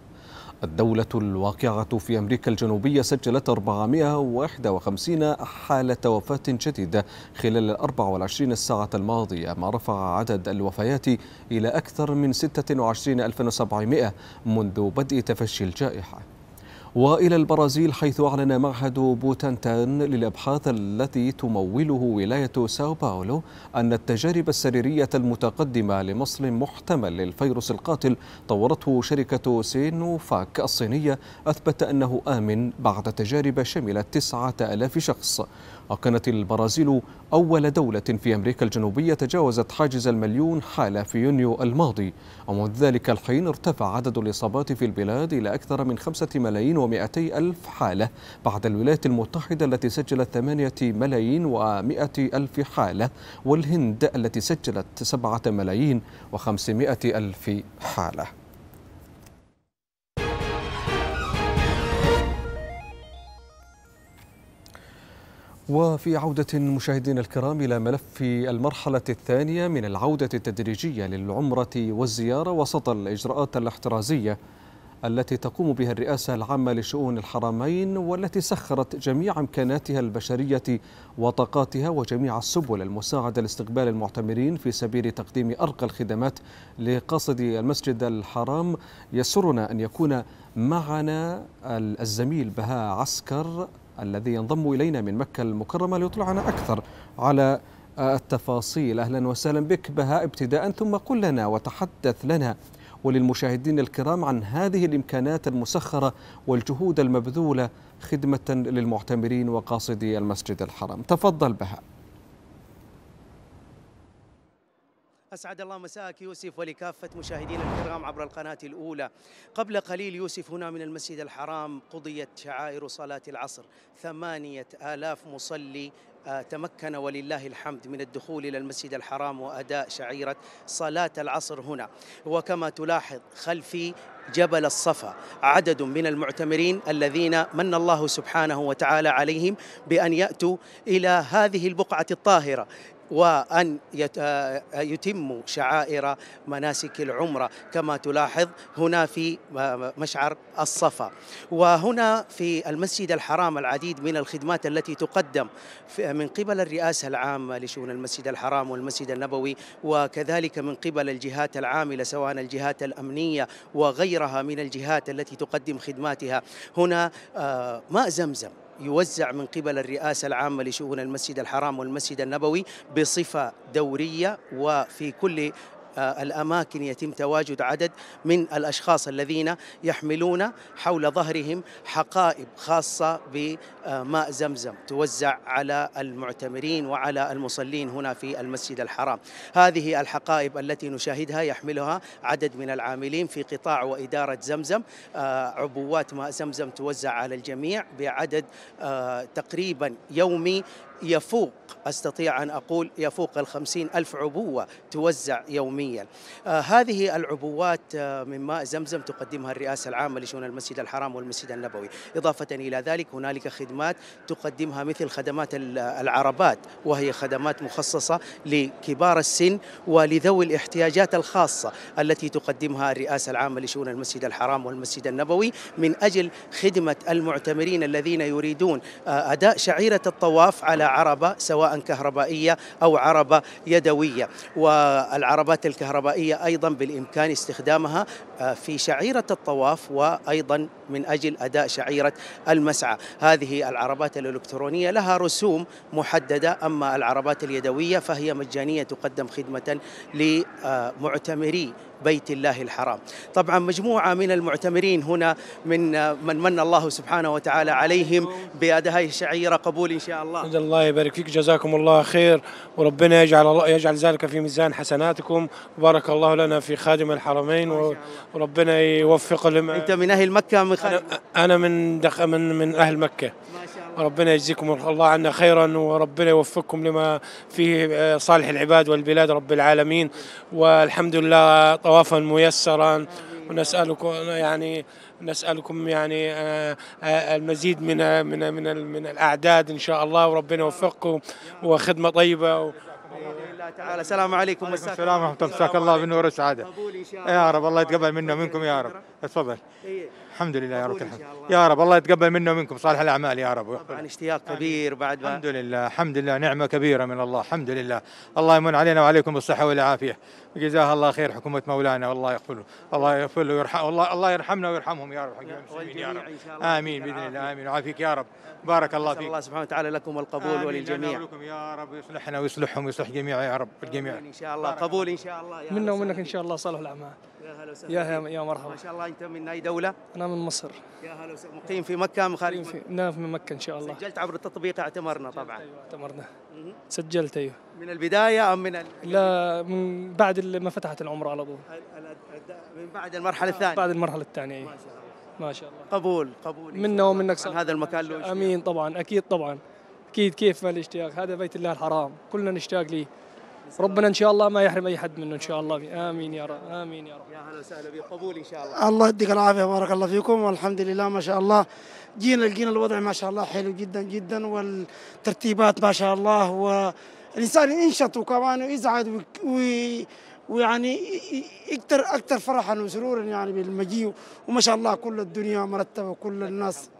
A: الدولة الواقعة في أمريكا الجنوبية سجلت 451 حالة وفاة جديدة خلال ال 24 ساعة الماضية ما رفع عدد الوفيات إلى أكثر من 26700 منذ بدء تفشي الجائحة. وإلى البرازيل حيث أعلن معهد بوتانتان للأبحاث التي تموله ولاية ساو باولو أن التجارب السريرية المتقدمة لمصل محتمل للفيروس القاتل طورته شركة سينوفاك الصينية أثبت أنه آمن بعد تجارب شملت تسعة آلاف شخص. وكانت البرازيل أول دولة في أمريكا الجنوبية تجاوزت حاجز المليون حالة في يونيو الماضي. ومنذ ذلك الحين ارتفع عدد الإصابات في البلاد إلى أكثر من خمسة ملايين ومئتي ألف حالة بعد الولايات المتحدة التي سجلت ثمانية ملايين ومئة ألف حالة والهند التي سجلت سبعة ملايين وخمسمائة ألف حالة. وفي عودة مشاهدينا الكرام إلى ملف المرحلة الثانية من العودة التدريجية للعمرة والزيارة وسط الإجراءات الاحترازية التي تقوم بها الرئاسة العامة لشؤون الحرمين والتي سخرت جميع إمكاناتها البشرية وطاقاتها وجميع السبل المساعدة لاستقبال المعتمرين في سبيل تقديم أرقى الخدمات لقاصدي المسجد الحرام. يسرنا أن يكون معنا الزميل بهاء عسكر الذي ينضم إلينا من مكة المكرمة ليطلعنا أكثر على التفاصيل. أهلا وسهلا بك. بهاء ابتداء ثم قل لنا وتحدث لنا وللمشاهدين الكرام عن هذه الإمكانات المسخرة والجهود المبذولة خدمة للمعتمرين وقاصدي المسجد الحرام. تفضل بهاء
F: أسعد الله مساءك يوسف ولكافة مشاهدينا الكرام عبر القناة الأولى. قبل قليل يوسف هنا من المسجد الحرام قضيت شعائر صلاة العصر. ثمانية آلاف مصلي تمكن ولله الحمد من الدخول إلى المسجد الحرام وأداء شعيرة صلاة العصر هنا. وكما تلاحظ خلفي جبل الصفا عدد من المعتمرين الذين من الله سبحانه وتعالى عليهم بأن يأتوا إلى هذه البقعة الطاهرة. وأن يتموا شعائر مناسك العمرة. كما تلاحظ هنا في مشعر الصفا. وهنا في المسجد الحرام العديد من الخدمات التي تقدم من قبل الرئاسة العامة لشؤون المسجد الحرام والمسجد النبوي وكذلك من قبل الجهات العاملة سواء الجهات الأمنية وغيرها من الجهات التي تقدم خدماتها. هنا ماء زمزم. يوزع من قبل الرئاسة العامة لشؤون المسجد الحرام والمسجد النبوي بصفة دورية وفي كل الأماكن يتم تواجد عدد من الأشخاص الذين يحملون حول ظهرهم حقائب خاصة بماء زمزم توزع على المعتمرين وعلى المصلين هنا في المسجد الحرام. هذه الحقائب التي نشاهدها يحملها عدد من العاملين في قطاع وإدارة زمزم. عبوات ماء زمزم توزع على الجميع بعدد تقريبا يومي يفوق أستطيع أن أقول يفوق الخمسين ألف عبوة توزع يوميا. آه هذه العبوات آه من ماء زمزم تقدمها الرئاسة العامة لشؤون المسجد الحرام والمسجد النبوي. إضافة إلى ذلك هنالك خدمات تقدمها مثل خدمات العربات وهي خدمات مخصصة لكبار السن ولذوي الاحتياجات الخاصة التي تقدمها الرئاسة العامة لشؤون المسجد الحرام والمسجد النبوي من أجل خدمة المعتمرين الذين يريدون آه أداء شعيرة الطواف على عربة سواء كهربائية أو عربة يدوية. والعربات الكهربائية أيضا بالإمكان استخدامها في شعيرة الطواف وأيضا من أجل أداء شعيرة المسعى. هذه العربات الإلكترونية لها رسوم محددة أما العربات اليدوية فهي مجانية تقدم خدمة لمعتمري بيت الله الحرام. طبعا مجموعة من المعتمرين هنا من من من الله سبحانه وتعالى عليهم بأداء الشعيرة. قبول إن شاء الله.
G: الله الله يبارك فيك جزاكم الله خير. وربنا يجعل الله يجعل ذلك في ميزان حسناتكم. وبارك الله لنا في خادم الحرمين وربنا يوفق لما
F: أنت من أهل مكة من
G: أنا أنا من دخ من من أهل مكة. وربنا يجزيكم الله عنا خيرا وربنا يوفقكم لما فيه آه، صالح العباد والبلاد رب العالمين. والحمد لله طوافا ميسرا. ونسألكم يعني نسألكم يعني آه، آه، المزيد من من من ال- من الأعداد إن شاء الله وربنا يوفقكم وخدمة طيبة. و-
F: باذن الله تعالى السلام عليكم مساك
H: السلام ورحمة الله. مساك الله بالنور
F: إن الله
H: يا رب الله يتقبل منا ومنكم يا رب. تفضل.
F: إيه.
H: الحمد لله يا رب الحمد. يا رب الله يتقبل منا ومنكم صالح الأعمال يا رب.
F: طبعا اشتياق كبير بعد ما
H: الحمد لله الحمد لله نعمة كبيرة من الله الحمد لله. الله يمن علينا وعليكم بالصحة والعافية. جزاه الله خير حكومة مولانا والله يغفر له الله يغفر له ويرحم الله الله يرحمنا ويرحمهم يا رب حق المسلمين يا رب.
F: إن شاء الله.
H: آمين بإذن الله آمين. وعافيك يا رب. بارك الله فيك.
F: الله سبحانه وتعالى لكم القبول وللجميع.
H: يا رب يصلحنا ويصلحهم ويصلح جميعا يا رب الجميع.
F: إن شاء الله. قبول إن شاء الله
I: منا ومنك إن شاء الله صالح الأعمال.
F: يا هلا وسهلا
I: يا. يا مرحبا.
F: ما شاء الله انت من أي دولة؟
I: أنا من مصر.
F: يا هلا وسهلا. مقيم في مكة ام خارج
I: في؟ ناف من مكة إن شاء الله.
F: سجلت عبر التطبيق اعتمرنا طبعا.
I: أيوه اعتمرنا. سجلت أيوه.
F: من البداية أم من ال...
I: لا من بعد ما فتحت العمره على طول.
F: من بعد المرحلة الثانية.
I: بعد المرحلة الثانية أيوه. ما شاء الله.
F: قبول قبول.
I: منا
F: شاء الله.
I: ومنك
F: طبعاً
I: صالح.
F: هذا المكان له.
I: آمين طبعا أكيد طبعا. أكيد كيف ما الاشتياق؟ هذا بيت الله الحرام. كلنا نشتاق ليه. ربنا إن شاء الله ما يحرم أي حد منه إن شاء الله. آمين يا رب آمين يا رب.
F: يا هلا وسهلا بك. قبول إن شاء الله.
J: الله يديك العافية. بارك الله فيكم. والحمد لله ما شاء الله. جينا لقينا الوضع ما شاء الله حلو جدا جدا والترتيبات ما شاء الله والإنسان ينشط وكمان وي ويعني يكتر أكثر فرحا وسرورا يعني بالمجيء. وما شاء الله كل الدنيا مرتبة وكل الناس.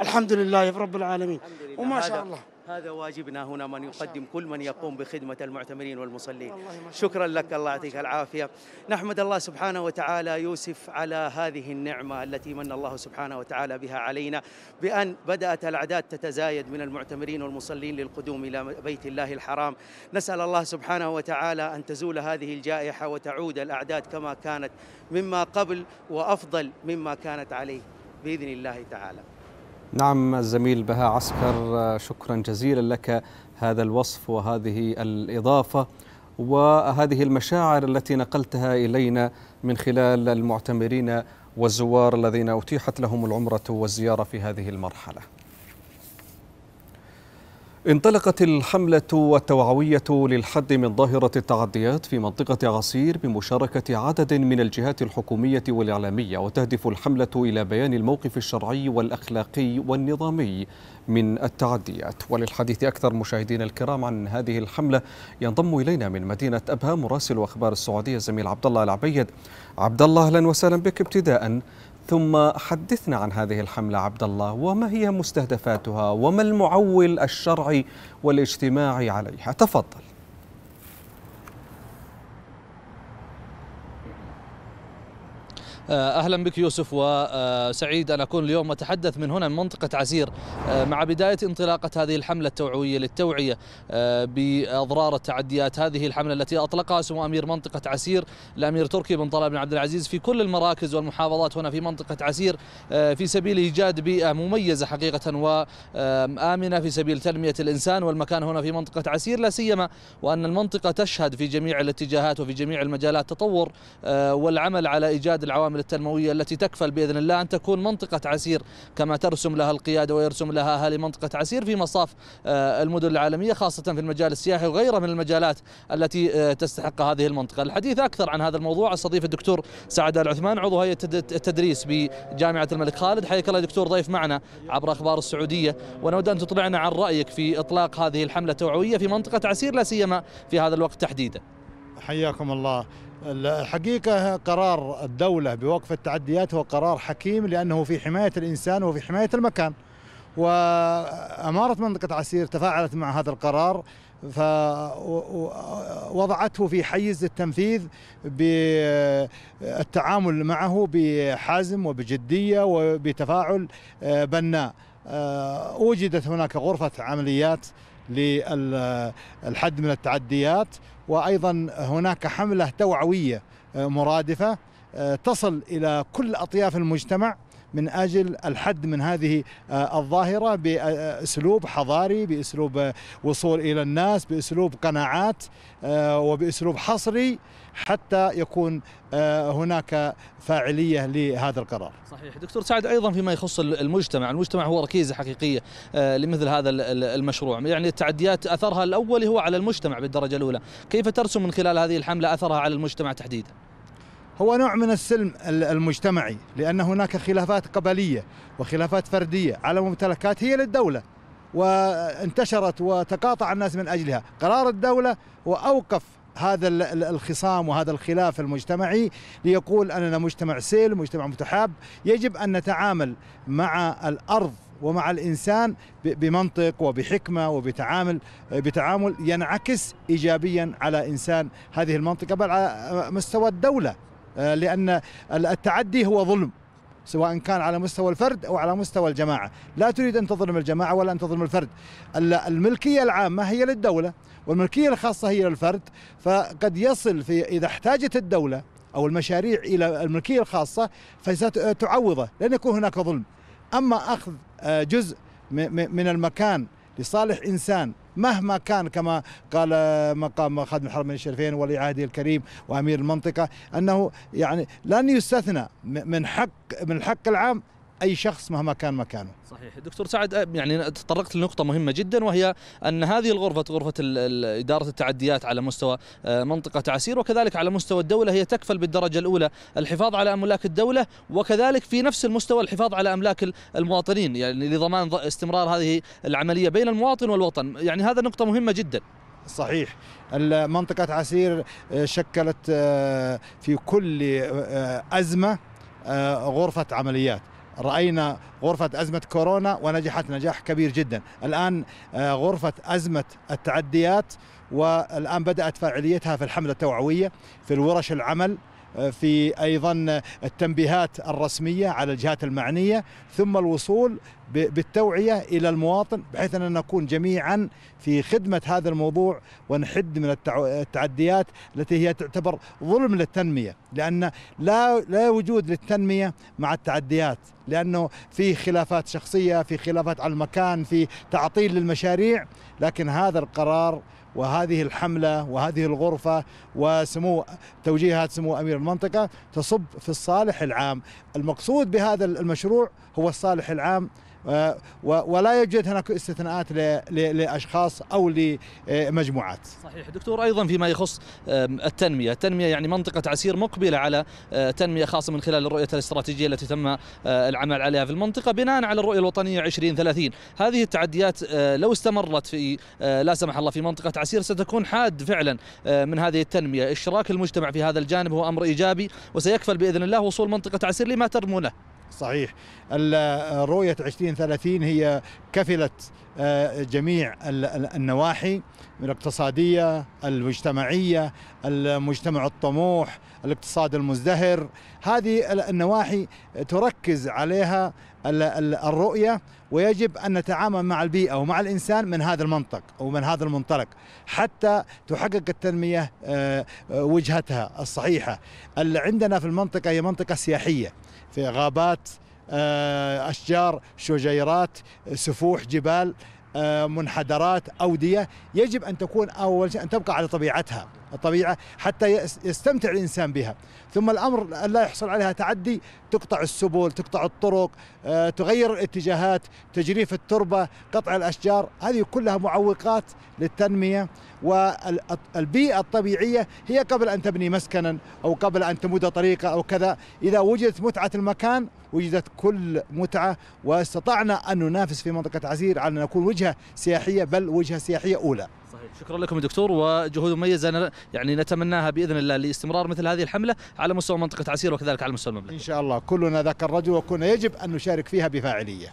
J: الحمد لله رب العالمين.
F: الحمد لله.
J: وما شاء
F: هذا-
J: الله.
F: هذا واجبنا هنا من يقدم كل من يقوم بخدمة المعتمرين والمصلين. شكرا لك الله يعطيك العافية. نحمد الله سبحانه وتعالى يوسف على هذه النعمة التي من الله سبحانه وتعالى بها علينا بأن بدأت الأعداد تتزايد من المعتمرين والمصلين للقدوم إلى بيت الله الحرام. نسأل الله سبحانه وتعالى أن تزول هذه الجائحة وتعود الأعداد كما كانت مما قبل وأفضل مما كانت عليه بإذن الله تعالى.
A: نعم الزميل بهاء عسكر شكرا جزيلا لك هذا الوصف وهذه الإضافة وهذه المشاعر التي نقلتها إلينا من خلال المعتمرين والزوار الذين أتيحت لهم العمرة والزيارة في هذه المرحلة. انطلقت الحملة التوعوية للحد من ظاهرة التعديات في منطقة عسير بمشاركة عدد من الجهات الحكومية والإعلامية وتهدف الحملة إلى بيان الموقف الشرعي والأخلاقي والنظامي من التعديات. وللحديث أكثر مشاهدينا الكرام عن هذه الحملة ينضم إلينا من مدينة أبها مراسل أخبار السعودية زميل عبد الله العبيد. عبد الله أهلا وسهلا بك ابتداء ثم حدثنا عن هذه الحملة عبد الله وما هي مستهدفاتها؟ وما المعول الشرعي والاجتماعي عليها؟ تفضل.
K: أهلا بك يوسف وسعيد أن أكون اليوم أتحدث من هنا من منطقة عسير مع بداية انطلاقة هذه الحملة التوعوية للتوعية بأضرار التعديات. هذه الحملة التي أطلقها سمو أمير منطقة عسير الأمير تركي بن طلال بن عبد العزيز في كل المراكز والمحافظات هنا في منطقة عسير في سبيل إيجاد بيئة مميزة حقيقة وامنه في سبيل تنمية الإنسان والمكان هنا في منطقة عسير لا سيما وأن المنطقة تشهد في جميع الاتجاهات وفي جميع المجالات تطور والعمل على إيجاد العوامل التنمويه التي تكفل بإذن الله أن تكون منطقة عسير كما ترسم لها القيادة ويرسم لها أهالي منطقة عسير في مصاف المدن العالمية خاصة في المجال السياحي وغيرها من المجالات التي تستحق هذه المنطقة. الحديث أكثر عن هذا الموضوع استضيف الدكتور سعد العثمان عضو هيئة التدريس بجامعة الملك خالد حياك الله دكتور ضيف معنا عبر أخبار السعودية ونود أن تطلعنا عن رأيك في إطلاق هذه الحملة التوعوية في منطقة عسير لا سيما في هذا الوقت تحديدا.
L: حياكم الله الحقيقة قرار الدولة بوقف التعديات هو قرار حكيم لأنه في حماية الإنسان وفي حماية المكان. وأمارة منطقة عسير تفاعلت مع هذا القرار فوضعته في حيز التنفيذ بالتعامل معه بحزم وبجدية وبتفاعل بناء. وجدت هناك غرفة عمليات للحد من التعديات وأيضا هناك حملة توعوية مرادفة تصل إلى كل أطياف المجتمع. من أجل الحد من هذه آه، الظاهرة بأسلوب حضاري بأسلوب آه، وصول إلى الناس بأسلوب قناعات آه، وبأسلوب حصري حتى يكون هناك فاعلية لهذا القرار.
K: صحيح دكتور سعد أيضا فيما يخص المجتمع، المجتمع هو ركيزة حقيقية لمثل هذا ال- ال- المشروع، يعني التعديات أثرها الأول هو على المجتمع بالدرجة الأولى، كيف ترسم من خلال هذه الحملة أثرها على المجتمع تحديدا؟
L: هو نوع من السلم ال- المجتمعي لأن هناك خلافات قبلية وخلافات فردية على ممتلكات هي للدولة وانتشرت وتقاطع الناس من أجلها. قرار الدولة هو أوقف هذا ال- ال- الخصام وهذا الخلاف المجتمعي ليقول أننا مجتمع سلم مجتمع متحاب. يجب أن نتعامل مع الأرض ومع الإنسان ب- بمنطق وبحكمة وبتعامل بتعامل ينعكس إيجابيا على إنسان هذه المنطقة بل على مستوى الدولة. آه، لأن التعدي هو ظلم سواء كان على مستوى الفرد أو على مستوى الجماعة، لا تريد أن تظلم الجماعة ولا أن تظلم الفرد. ال- الملكية العامة هي للدولة والملكية الخاصة هي للفرد، فقد يصل في إذا احتاجت الدولة أو المشاريع إلى الملكية الخاصة فستعوضه لن يكون هناك ظلم. أما أخذ آه، جزء من المكان لصالح إنسان مهما كان كما قال مقام خادم الحرمين الشريفين ولي عهده الكريم وأمير المنطقة أنه يعني لن يستثنى من حق من الحق العام أي شخص مهما كان مكانه.
K: صحيح. دكتور سعد يعني تطرقت لنقطة مهمة جدا وهي أن هذه الغرفة غرفة ال- ال- إدارة التعديات على مستوى منطقة عسير وكذلك على مستوى الدولة هي تكفل بالدرجة الأولى الحفاظ على أملاك الدولة وكذلك في نفس المستوى الحفاظ على أملاك ال- المواطنين يعني لضمان استمرار هذه العملية بين المواطن والوطن. يعني هذا نقطة مهمة جدا.
L: صحيح. منطقة عسير شكلت في كل أزمة غرفة عمليات. رأينا غرفة أزمة كورونا ونجحت نجاح كبير جدا. الآن آه، غرفة أزمة التعديات والآن بدأت فاعليتها في الحملة التوعوية في الورش العمل. في أيضا التنبيهات الرسمية على الجهات المعنية ثم الوصول بالتوعية إلى المواطن بحيث أن نكون جميعا في خدمة هذا الموضوع ونحد من التع- التعديات التي هي تعتبر ظلم للتنمية. لأن لا لا وجود للتنمية مع التعديات لأنه في خلافات شخصية في خلافات على المكان في تعطيل للمشاريع لكن هذا القرار وهذه الحملة وهذه الغرفة وسمو توجيهات سمو أمير المنطقة تصب في الصالح العام. المقصود بهذا المشروع هو الصالح العام ولا يوجد هناك استثناءات ل- ل- لأشخاص أو لمجموعات.
K: صحيح. دكتور أيضا فيما يخص التنمية، التنمية يعني منطقة عسير مقبلة على آه، تنمية خاصة من خلال الرؤية الاستراتيجية التي تم آه، العمل عليها في المنطقة بناء على الرؤية الوطنية 2030 هذه التعديات آه، لو استمرت في لا سمح الله في منطقة عسير ستكون حاد فعلا من هذه التنمية، اشتراك المجتمع في هذا الجانب هو أمر إيجابي وسيكفل بإذن الله وصول منطقة عسير لما ترمونه.
L: صحيح. ال- رؤية 2030 هي كفلت آه، جميع ال- ال- النواحي الاقتصادية المجتمعية المجتمع الطموح الاقتصاد المزدهر. هذه ال- النواحي تركز عليها ال- ال- الرؤية ويجب أن نتعامل مع البيئة ومع الإنسان من هذا المنطق أو من هذا المنطلق حتى تحقق التنمية آه، وجهتها الصحيحة. اللي عندنا في المنطقة هي منطقة سياحية. في غابات آه، أشجار شجيرات سفوح جبال آه، منحدرات أودية. يجب أن تكون أول شيء أن تبقى على طبيعتها. الطبيعة حتى يس- يستمتع الإنسان بها. ثم الأمر أن لا يحصل عليها تعدي تقطع السبل تقطع الطرق آه، تغير الاتجاهات تجريف التربة قطع الأشجار. هذه كلها معوقات للتنمية والبيئة الطبيعية هي قبل أن تبني مسكنا أو قبل أن تمد طريقة أو كذا. إذا وجدت متعة المكان وجدت كل متعة واستطعنا أن ننافس في منطقة عسير على أن نكون وجهة سياحية بل وجهة سياحية أولى.
K: شكرا لكم دكتور وجهود مميزة يعني نتمناها بإذن الله لاستمرار مثل هذه الحملة على مستوى منطقة عسير وكذلك على مستوى المملكة.
L: إن شاء الله. كلنا ذاك الرجل وكنا يجب أن نشارك فيها بفاعلية.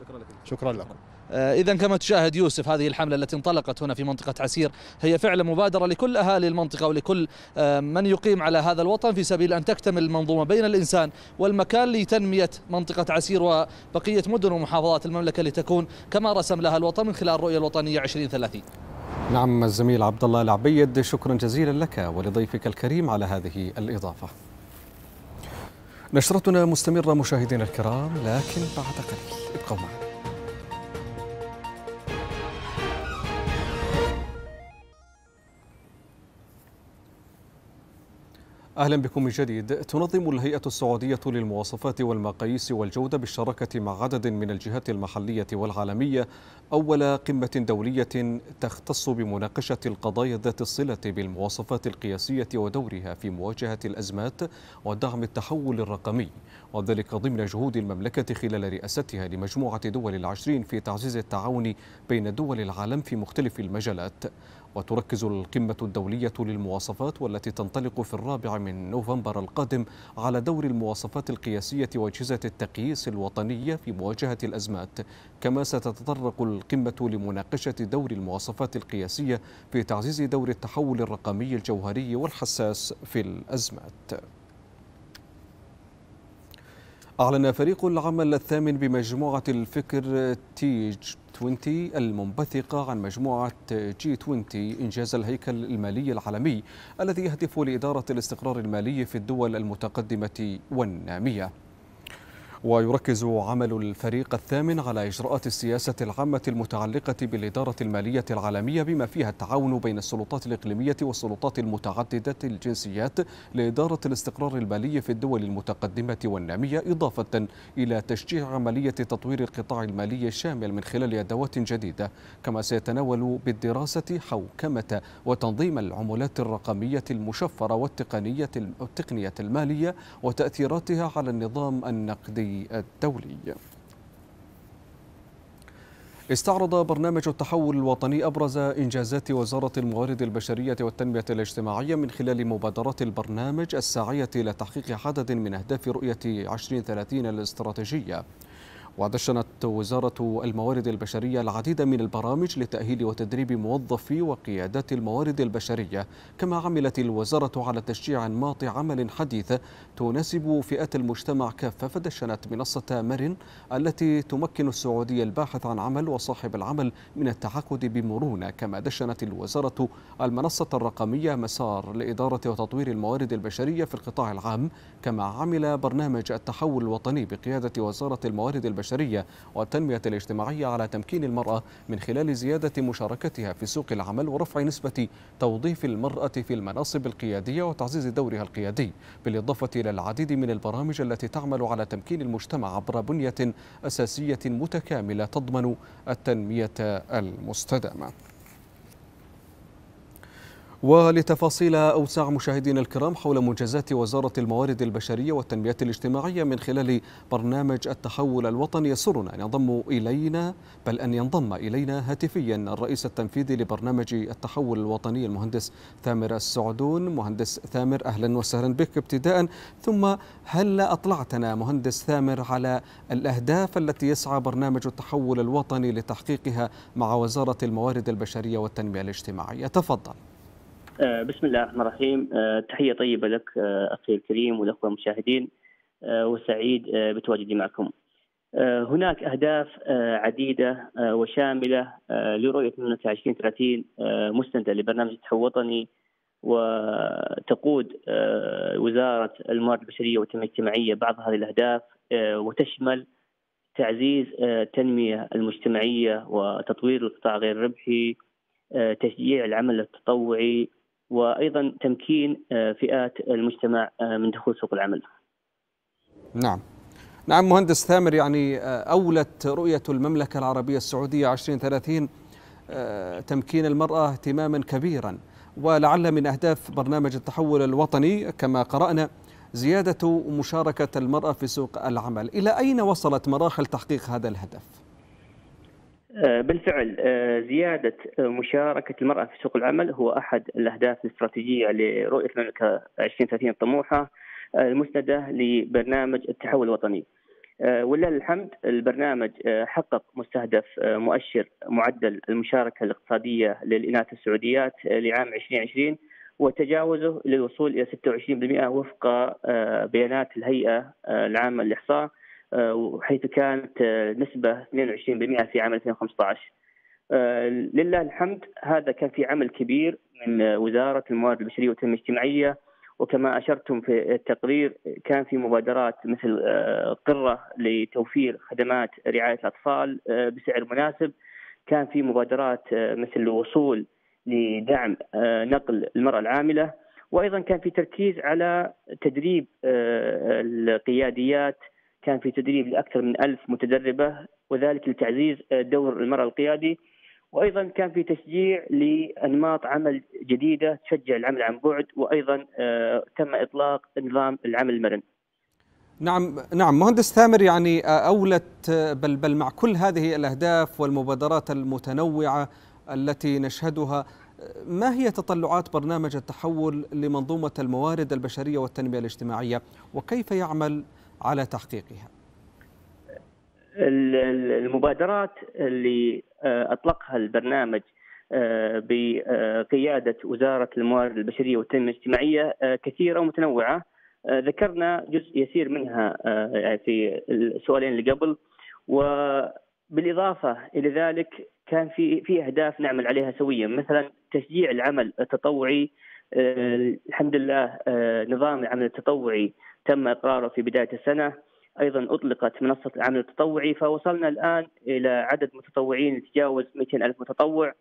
L: شكرا لكم.
K: إذا كما تشاهد يوسف هذه الحملة التي انطلقت هنا في منطقة عسير هي فعلا مبادرة لكل أهالي المنطقة ولكل آه، من يقيم على هذا الوطن في سبيل أن تكتمل المنظومة بين الإنسان والمكان لتنمية منطقة عسير وبقية مدن ومحافظات المملكة لتكون كما رسم لها الوطن من خلال الرؤية الوطنية 2030
A: نعم الزميل عبد الله العبيد شكرا جزيلا لك ولضيفك الكريم على هذه الإضافة. نشرتنا مستمرة مشاهدينا الكرام لكن بعد قليل. ابقوا معنا. أهلا بكم من جديد. تنظم الهيئة السعودية للمواصفات والمقاييس والجودة بالشراكة مع عدد من الجهات المحلية والعالمية أول قمة دولية تختص بمناقشة القضايا ذات الصلة بالمواصفات القياسية ودورها في مواجهة الأزمات ودعم التحول الرقمي وذلك ضمن جهود المملكة خلال رئاستها لمجموعة دول العشرين في تعزيز التعاون بين دول العالم في مختلف المجالات. وتركز القمة الدولية للمواصفات والتي تنطلق في الرابع من نوفمبر القادم على دور المواصفات القياسية وأجهزة التقييس الوطنية في مواجهة الأزمات. كما ستتطرق القمة لمناقشة دور المواصفات القياسية في تعزيز دور التحول الرقمي الجوهري والحساس في الأزمات. أعلن فريق العمل الثامن بمجموعة الفكر تيج 20 المنبثقة عن مجموعة جي 20 إنجاز الهيكل المالي العالمي الذي يهدف لإدارة الاستقرار المالي في الدول المتقدمة والنامية. ويركز عمل الفريق الثامن على إجراءات السياسة العامة المتعلقة بالإدارة المالية العالمية بما فيها التعاون بين السلطات الإقليمية والسلطات المتعددة الجنسيات لإدارة الاستقرار المالي في الدول المتقدمة والنامية إضافة إلى تشجيع عملية تطوير القطاع المالي الشامل من خلال أدوات جديدة كما سيتناول بالدراسة حوكمة وتنظيم العملات الرقمية المشفرة والتقنية التقنية المالية وتأثيراتها على النظام النقدي. الدولي. استعرض برنامج التحول الوطني أبرز إنجازات وزارة الموارد البشرية والتنمية الاجتماعية من خلال مبادرات البرنامج الساعية إلى تحقيق عدد من أهداف رؤية 2030 الاستراتيجية. ودشنت وزارة الموارد البشرية العديد من البرامج لتأهيل وتدريب موظفي وقيادات الموارد البشرية كما عملت الوزارة على تشجيع أنماط عمل حديثة تناسب فئات المجتمع كافة. فدشنت منصة مرن التي تمكن السعودي الباحث عن عمل وصاحب العمل من التعاقد بمرونة كما دشنت الوزارة المنصة الرقمية مسار لإدارة وتطوير الموارد البشرية في القطاع العام كما عمل برنامج التحول الوطني بقيادة وزارة الموارد البشرية البشرية والتنمية الاجتماعية على تمكين المرأة من خلال زيادة مشاركتها في سوق العمل ورفع نسبة توظيف المرأة في المناصب القيادية وتعزيز دورها القيادي بالإضافة إلى العديد من البرامج التي تعمل على تمكين المجتمع عبر بنية أساسية متكاملة تضمن التنمية المستدامة. ولتفاصيل أوسع مشاهدينا الكرام حول منجزات وزارة الموارد البشرية والتنمية الاجتماعية من خلال برنامج التحول الوطني يسرنا. أن ينضم إلينا بل أن ينضم إلينا هاتفيا الرئيس التنفيذي لبرنامج التحول الوطني المهندس ثامر السعدون. مهندس ثامر أهلا وسهلا بك ابتداء ثم هل أطلعتنا مهندس ثامر على الأهداف التي يسعى برنامج التحول الوطني لتحقيقها مع وزارة الموارد البشرية والتنمية الاجتماعية؟ تفضل.
M: بسم الله الرحمن الرحيم. تحية طيبة لك أخي الكريم والأخوة المشاهدين وسعيد بتواجدي معكم. هناك أهداف عديدة وشاملة لرؤية المملكة 2030 مستندة لبرنامج التحول الوطني وتقود وزارة الموارد البشرية والتنمية الاجتماعية بعض هذه الأهداف وتشمل تعزيز التنمية المجتمعية وتطوير القطاع غير الربحي تشجيع العمل التطوعي وأيضا تمكين فئات المجتمع من دخول سوق العمل.
A: نعم. نعم مهندس ثامر يعني أولت رؤية المملكة العربية السعودية 2030 تمكين المرأة اهتماما كبيرا ولعل من أهداف برنامج التحول الوطني كما قرأنا زيادة مشاركة المرأة في سوق العمل، إلى أين وصلت مراحل تحقيق هذا الهدف؟
M: بالفعل زيادة مشاركة المرأة في سوق العمل هو أحد الأهداف الاستراتيجية لرؤية المملكة 2030 الطموحة المسندة لبرنامج التحول الوطني. ولله الحمد البرنامج حقق مستهدف مؤشر معدل المشاركة الاقتصادية للإناث السعوديات لعام 2020 وتجاوزه للوصول إلى 26% وفق بيانات الهيئة العامة للإحصاء. حيث كانت نسبة 22% في عام 2015 لله الحمد هذا كان في عمل كبير من وزارة الموارد البشرية والتنمية الاجتماعية. وكما أشرتم في التقرير كان في مبادرات مثل قرة لتوفير خدمات رعاية الأطفال بسعر مناسب. كان في مبادرات مثل الوصول لدعم نقل المرأة العاملة. وأيضا كان في تركيز على تدريب القياديات كان في تدريب لأكثر من ألف متدربة وذلك لتعزيز دور المرأة القيادي وأيضا كان في تشجيع لأنماط عمل جديدة تشجع العمل عن بعد وأيضا تم إطلاق نظام العمل المرن.
A: نعم نعم مهندس ثامر يعني أولت بل بل مع كل هذه الأهداف والمبادرات المتنوعة التي نشهدها ما هي تطلعات برنامج التحول لمنظومة الموارد البشرية والتنمية الاجتماعية وكيف يعمل على تحقيقها؟
M: المبادرات اللي أطلقها البرنامج بقيادة وزارة الموارد البشرية والتنمية الاجتماعية كثيرة ومتنوعة. ذكرنا جزء يسير منها في السؤالين اللي قبل. وبالإضافة إلى ذلك كان في في أهداف نعمل عليها سويا. مثلا تشجيع العمل التطوعي الحمد لله نظام العمل التطوعي تم إقراره في بداية السنة. أيضا أطلقت منصة العمل التطوعي فوصلنا الآن إلى عدد متطوعين يتجاوز 200 ألف متطوع.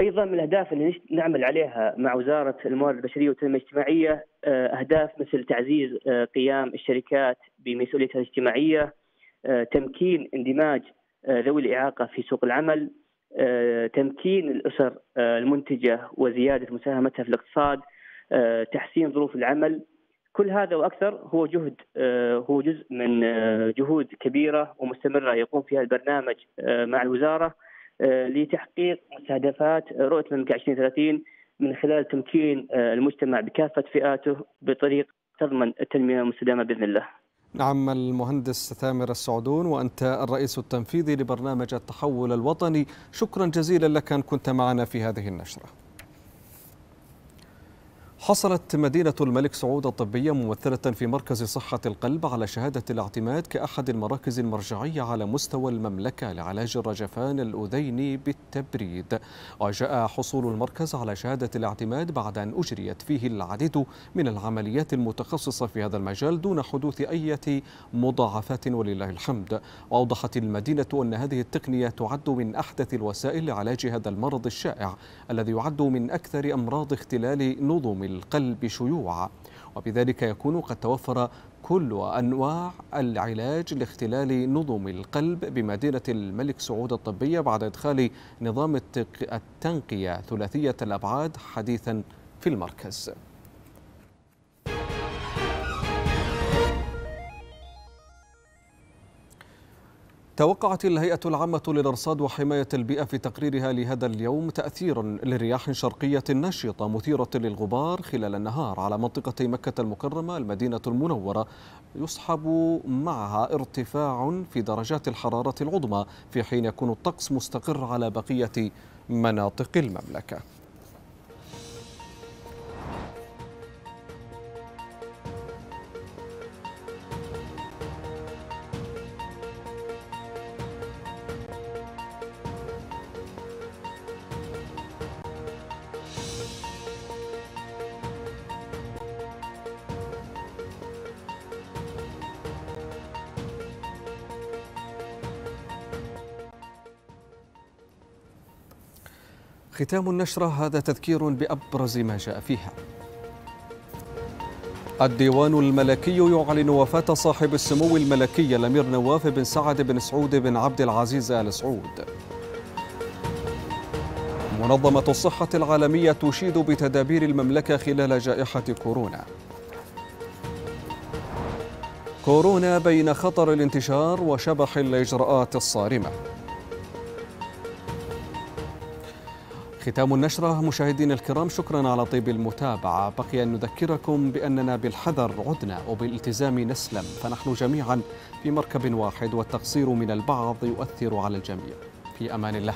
M: أيضا من الأهداف اللي نعمل عليها مع وزارة الموارد البشرية والتنمية الاجتماعية أهداف مثل تعزيز قيام الشركات بمسؤوليتها الاجتماعية تمكين اندماج ذوي الإعاقة في سوق العمل تمكين الأسر المنتجة وزيادة مساهمتها في الاقتصاد تحسين ظروف العمل كل هذا وأكثر هو جهد هو جزء من جهود كبيرة ومستمرة يقوم فيها البرنامج مع الوزارة لتحقيق مستهدفات رؤية المملكة 2030 من خلال تمكين المجتمع بكافة فئاته بطريق تضمن التنمية المستدامة بإذن الله.
A: نعم المهندس ثامر السعدون وأنت الرئيس التنفيذي لبرنامج التحول الوطني، شكرا جزيلا لك أن كنت معنا في هذه النشرة. حصلت مدينة الملك سعود الطبية ممثلة في مركز صحة القلب على شهادة الاعتماد كأحد المراكز المرجعية على مستوى المملكة لعلاج الرجفان الأذيني بالتبريد. وجاء حصول المركز على شهادة الاعتماد بعد أن أجريت فيه العديد من العمليات المتخصصة في هذا المجال دون حدوث أي مضاعفات ولله الحمد. وأوضحت المدينة أن هذه التقنية تعد من أحدث الوسائل لعلاج هذا المرض الشائع الذي يعد من أكثر أمراض اختلال نظم القلب شيوعا وبذلك يكون قد توفر كل أنواع العلاج لاختلال نظم القلب بمدينة الملك سعود الطبية بعد إدخال نظام التنقية ثلاثية الأبعاد حديثا في المركز. توقعت الهيئة العامة للأرصاد وحماية البيئة في تقريرها لهذا اليوم تأثيرا لرياح شرقية نشطة مثيرة للغبار خلال النهار على منطقة مكة المكرمة المدينة المنورة. يصحب معها ارتفاع في درجات الحرارة العظمى في حين يكون الطقس مستقر على بقية مناطق المملكة. ختام النشرة هذا تذكير بأبرز ما جاء فيها. الديوان الملكي يعلن وفاة صاحب السمو الملكي الأمير نواف بن سعد بن سعود بن عبد العزيز آل سعود. منظمة الصحة العالمية تشيد بتدابير المملكة خلال جائحة كورونا. كورونا بين خطر الانتشار وشبح الإجراءات الصارمة. ختام النشرة مشاهدينا الكرام شكرا على طيب المتابعة. بقي أن نذكركم بأننا بالحذر عدنا وبالالتزام نسلم فنحن جميعا في مركب واحد والتقصير من البعض يؤثر على الجميع. في أمان الله.